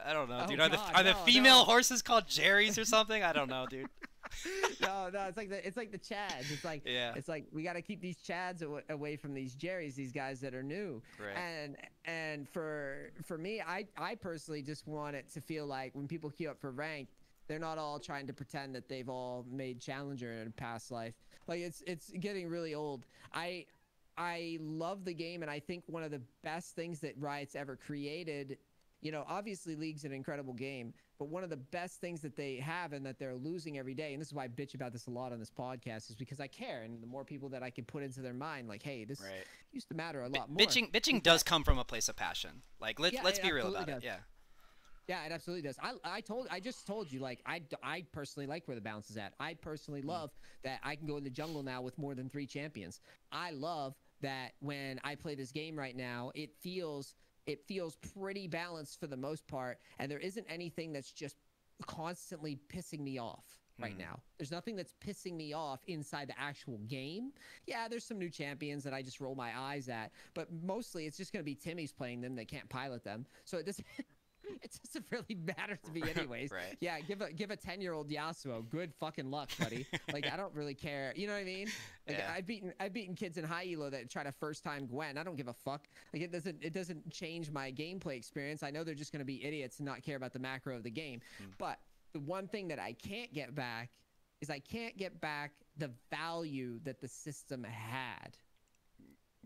I don't know, Oh, dude. Are the God, are the female no. horses called Jerry's or something? I don't know, dude. no, no, it's like the it's like the Chads. It's like Yeah. it's like we got to keep these Chads awa- away from these Jerrys, these guys that are new. Right. And and for for me, I I personally just want it to feel like when people queue up for ranked, they're not all trying to pretend that they've all made challenger in a past life. Like it's it's getting really old. I I love the game, and I think one of the best things that Riot's ever created. You know, obviously, League's an incredible game, but one of the best things that they have and that they're losing every day, and this is why I bitch about this a lot on this podcast, is because I care, and the more people that I can put into their mind, like, hey, this Right. used to matter a lot more. bitching bitching does come from a place of passion. Like let's Yeah, let's be real about it. Yeah. Yeah, it absolutely does. I, I told I just told you like I, I personally like where the balance is at. I personally Hmm. love that I can go in the jungle now with more than three champions. I love that when I play this game right now, it feels it feels pretty balanced for the most part, and there isn't anything that's just constantly pissing me off right Mhm. now. There's nothing that's pissing me off inside the actual game. Yeah, there's some new champions that I just roll my eyes at, but mostly it's just going to be Timmy's playing them. They can't pilot them, so it doesn't. it doesn't really matter to me anyways. Right. Yeah, give a give a ten year old Yasuo good fucking luck, buddy. like I don't really care. You know what I mean? Like Yeah. I've beaten I've beaten kids in high elo that try to first time Gwen. I don't give a fuck. Like it doesn't it doesn't change my gameplay experience. I know they're just gonna be idiots and not care about the macro of the game. Hmm. But the one thing that I can't get back is I can't get back the value that the system had.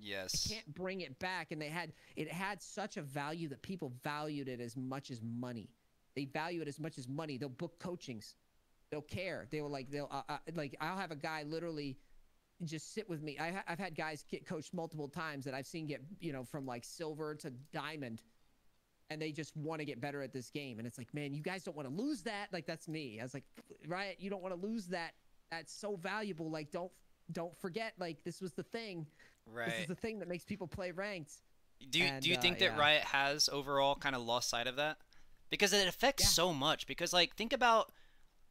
Yes. I can't bring it back. And they had it had such a value that people valued it as much as money. They value it as much as money. They'll book coachings. They'll care. They will like they'll uh, uh, like I'll have a guy literally just sit with me. I ha- I've had guys get coached multiple times that I've seen get you know from like silver to diamond, and they just want to get better at this game. And it's like, man, you guys don't want to lose that. Like that's me. I was like, Riot, you don't want to lose that. That's so valuable. Like don't don't forget. Like this was the thing. This is the thing that makes people play ranked. Do you, and, do you uh, think that yeah. Riot has overall kind of lost sight of that? Because it affects Yeah. so much. Because like think about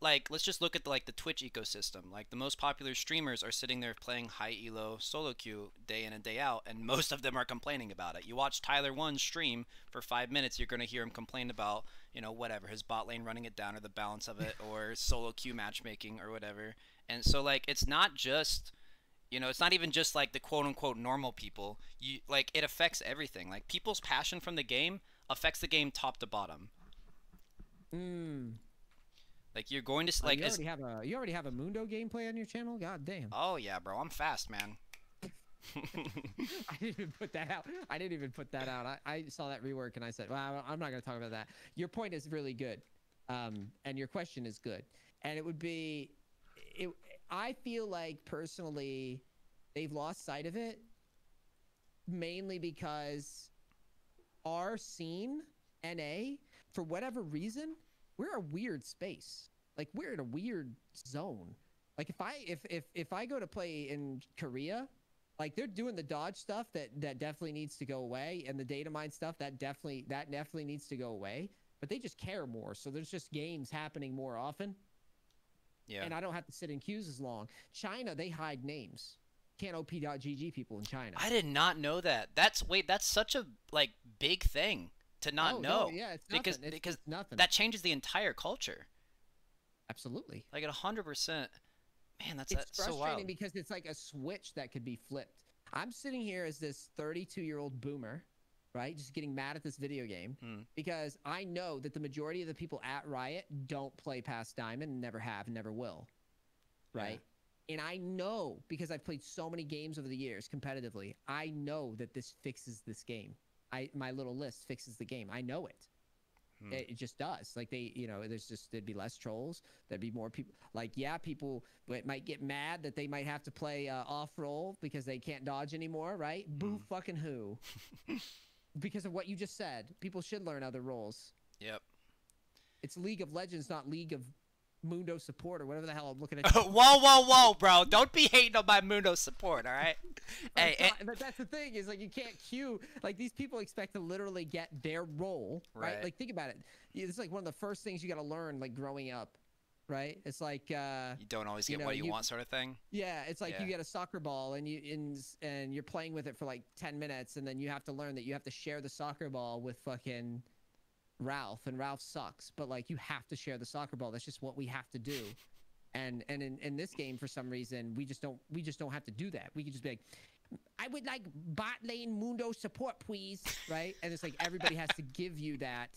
like let's just look at the, like the Twitch ecosystem. Like the most popular streamers are sitting there playing high elo solo queue day in and day out, and most of them are complaining about it. You watch Tyler1 stream for five minutes, you're gonna hear him complain about you know whatever his bot lane running it down or the balance of it or solo queue matchmaking or whatever. And so like it's not just you know, it's not even just like the quote unquote normal people. You like it affects everything. Like people's passion from the game affects the game top to bottom. Mm. Like you're going to s- like you already have a you already have a Mundo gameplay on your channel. God damn! oh yeah, bro, I'm fast, man. I didn't even put that out. I didn't even put that out. I, I saw that rework and I said, well, I'm not going to talk about that. Your point is really good, um, and your question is good. And it would be, it. I feel like personally, they've lost sight of it, mainly because our scene, NA, for whatever reason, we're a weird space. Like we're in a weird zone. Like if I if if if I go to play in Korea, like they're doing the dodge stuff that that definitely needs to go away, and the data mine stuff that definitely that definitely needs to go away. But they just care more, so there's just games happening more often, Yeah. and I don't have to sit in queues as long. China, they hide names. Can't op.gg people in China. I did not know that. That's wait, that's such a like big thing to not Oh, know. No, yeah, it's because nothing. It's, because it's nothing. that changes the entire culture. absolutely. Like at hundred percent. Man, that's, it's that's so frustrating wild. because it's like a switch that could be flipped. I'm sitting here as this 32 year old boomer, right? Just getting mad at this video game Hmm. because I know that the majority of the people at Riot don't play past Diamond never have, never will, Yeah. right? And I know because I've played so many games over the years competitively, I know that this fixes this game. I my little list fixes the game. I know it. Hmm. It, it just does. Like they, you know, there's just there'd be less trolls. There'd be more people. Like yeah, people but might get mad that they might have to play uh, off roll because they can't dodge anymore, right? Boo Hmm. fucking who? because of what you just said, people should learn other roles. Yep. It's League of Legends, not League of Mundo support or whatever the hell I'm looking at. whoa, whoa, whoa, bro! Don't be hating on my Mundo support, all right? Hey, eh, try- but that's the thing is like you can't queue. Like these people expect to literally get their role, right? Right. Like think about it. It's like one of the first things you got to learn, like growing up, right? It's like, uh, you don't always you get know, what you, you- want, sort of thing. yeah, it's like you get a soccer ball and you and and you're playing with it for like ten minutes, and then you have to learn that you have to share the soccer ball with fucking Ralph, and Ralph sucks, but like you have to share the soccer ball. That's just what we have to do. And and in, in this game, for some reason, we just don't we just don't have to do that. We can just be like, I would like bot lane Mundo support, please, right? And it's like everybody has to give you that.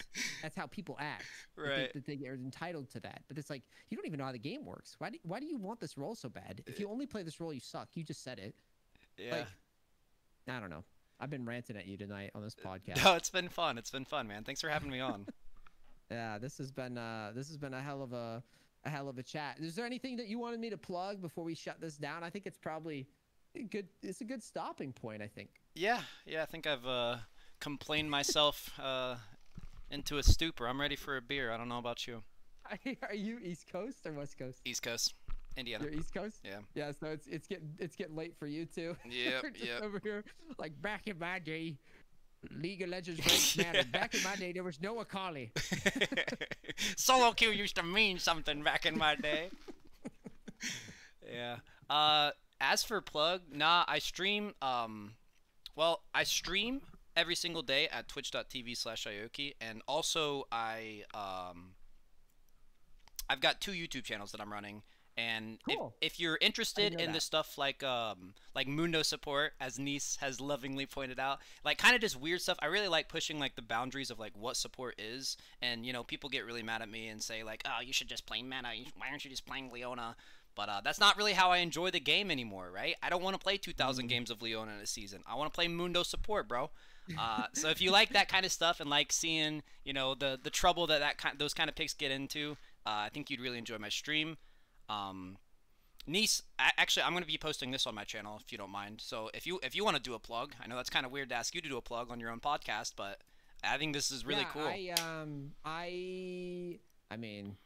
That's how people act. that they- Right. That they, are entitled to that. But it's like you don't even know how the game works. Why do why do you want this role so bad? If you only play this role, you suck. You just said it. Yeah. Like, I don't know. I've been ranting at you tonight on this podcast. no, it's been fun. It's been fun, man. Thanks for having me on. Yeah, this has been uh this has been a hell of a a hell of a chat. Is there anything that you wanted me to plug before we shut this down? I think it's probably good it's a good stopping point, I think. yeah, yeah. I think I've uh, complained myself uh, into a stupor. I'm ready for a beer. I don't know about you. Are you East Coast or West Coast? East Coast, Indiana. You're East Coast? Yeah. Yeah, so it's it's getting it's getting late for you too. Yeah. Yep. over here like back in my day, League of Legends ranked mattered. Back in my day, there was no Akali. Solo queue used to mean something back in my day. yeah. Uh, as for plug, nah, I stream. Um, well, I stream every single day at twitch.tv slash i0ki. And also, I, um, I've got two YouTube channels that I'm running. And Cool. if, if you're interested in the stuff like um like Mundo support, as Neace has lovingly pointed out, like kind of just weird stuff. I really like pushing like the boundaries of like what support is. And you know, people get really mad at me and say like, oh, you should just play meta. Why aren't you just playing Leona? But uh, that's not really how I enjoy the game anymore, right? I don't want to play 2,000 games of Leona in a season. I want to play Mundo support, bro. Uh, so if you like that kind of stuff and like seeing, you know, the the trouble that that kind those kind of picks get into, uh, I think you'd really enjoy my stream. Um, Neace, actually, I'm gonna be posting this on my channel if you don't mind. So if you if you want to do a plug, I know that's kind of weird to ask you to do a plug on your own podcast, but I think this is really yeah, cool. I um I I mean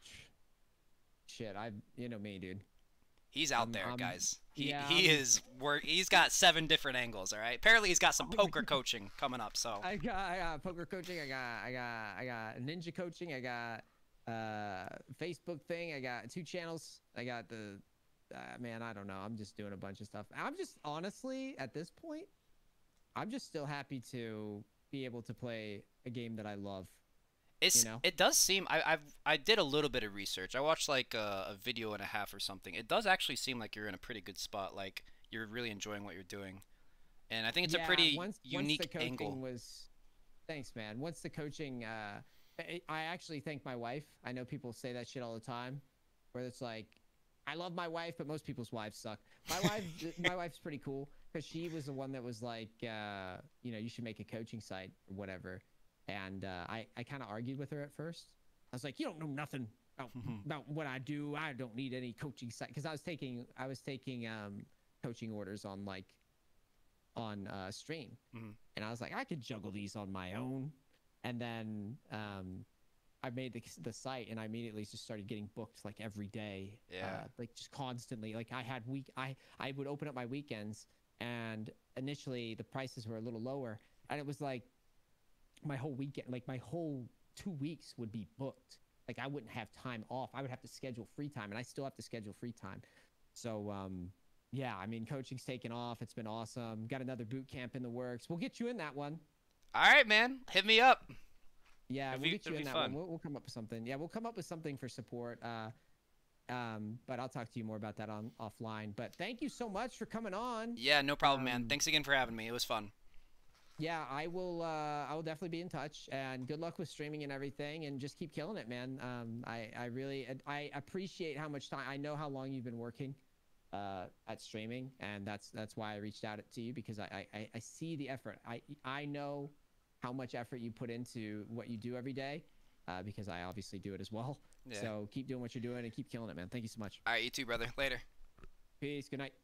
shit, I you know me, dude. He's out I'm- there, I'm- guys. He yeah, he I'm- is work. He's got seven different angles. All right. Apparently, he's got some poker coaching coming up. So I got I got poker coaching, I got I got I got ninja coaching, I got uh Facebook thing, I got two channels, I got the uh, man, I don't know. I'm just doing a bunch of stuff. I'm just honestly at this point, I'm just still happy to be able to play a game that I love. It's know? it does seem. I I've I did a little bit of research. I watched like a, a video and a half or something. It does actually seem like you're in a pretty good spot. Like you're really enjoying what you're doing, and I think it's Yeah, a pretty once, unique once the coaching angle. was thanks man once the coaching uh I, I actually thank my wife i know people say that shit all the time where it's like i love my wife but most people's wives suck my wife my wife's pretty cool because she was the one that was like uh you know you should make a coaching site or whatever and uh i i kind of argued with her at first i was like you don't know nothing about, about what i do i don't need any coaching site because i was taking i was taking um coaching orders on like on uh stream Mhm. and I was like, I could juggle these on my own. And then um, I made the, the site, and I immediately just started getting booked like every day, Yeah. uh, like just constantly. Like I had week, I I would open up my weekends, and initially the prices were a little lower, and it was like my whole weekend, like my whole two weeks would be booked. Like I wouldn't have time off. I would have to schedule free time, and I still have to schedule free time. So um, yeah, I mean, coaching's taken off. It's been awesome. Got another boot camp in the works. We'll get you in that one. All right, man. Hit me up. Yeah, It'd we'll be- get you in be that one. We'll, we'll come up with something. Yeah, we'll come up with something for support. Uh, um, but I'll talk to you more about that on offline. But thank you so much for coming on. Yeah, no problem, man. Um, Thanks again for having me. It was fun. Yeah, I will. Uh, I will definitely be in touch. And good luck with streaming and everything. And just keep killing it, man. Um, I, I really, I appreciate how much time. I know how long you've been working, uh, at streaming, and that's that's why I reached out to you because I, I, I see the effort. I, I know how much effort you put into what you do every day, uh, because I obviously do it as well. Yeah. So keep doing what you're doing and keep killing it, man. Thank you so much. All right, you too, brother. Later. Peace. Good night.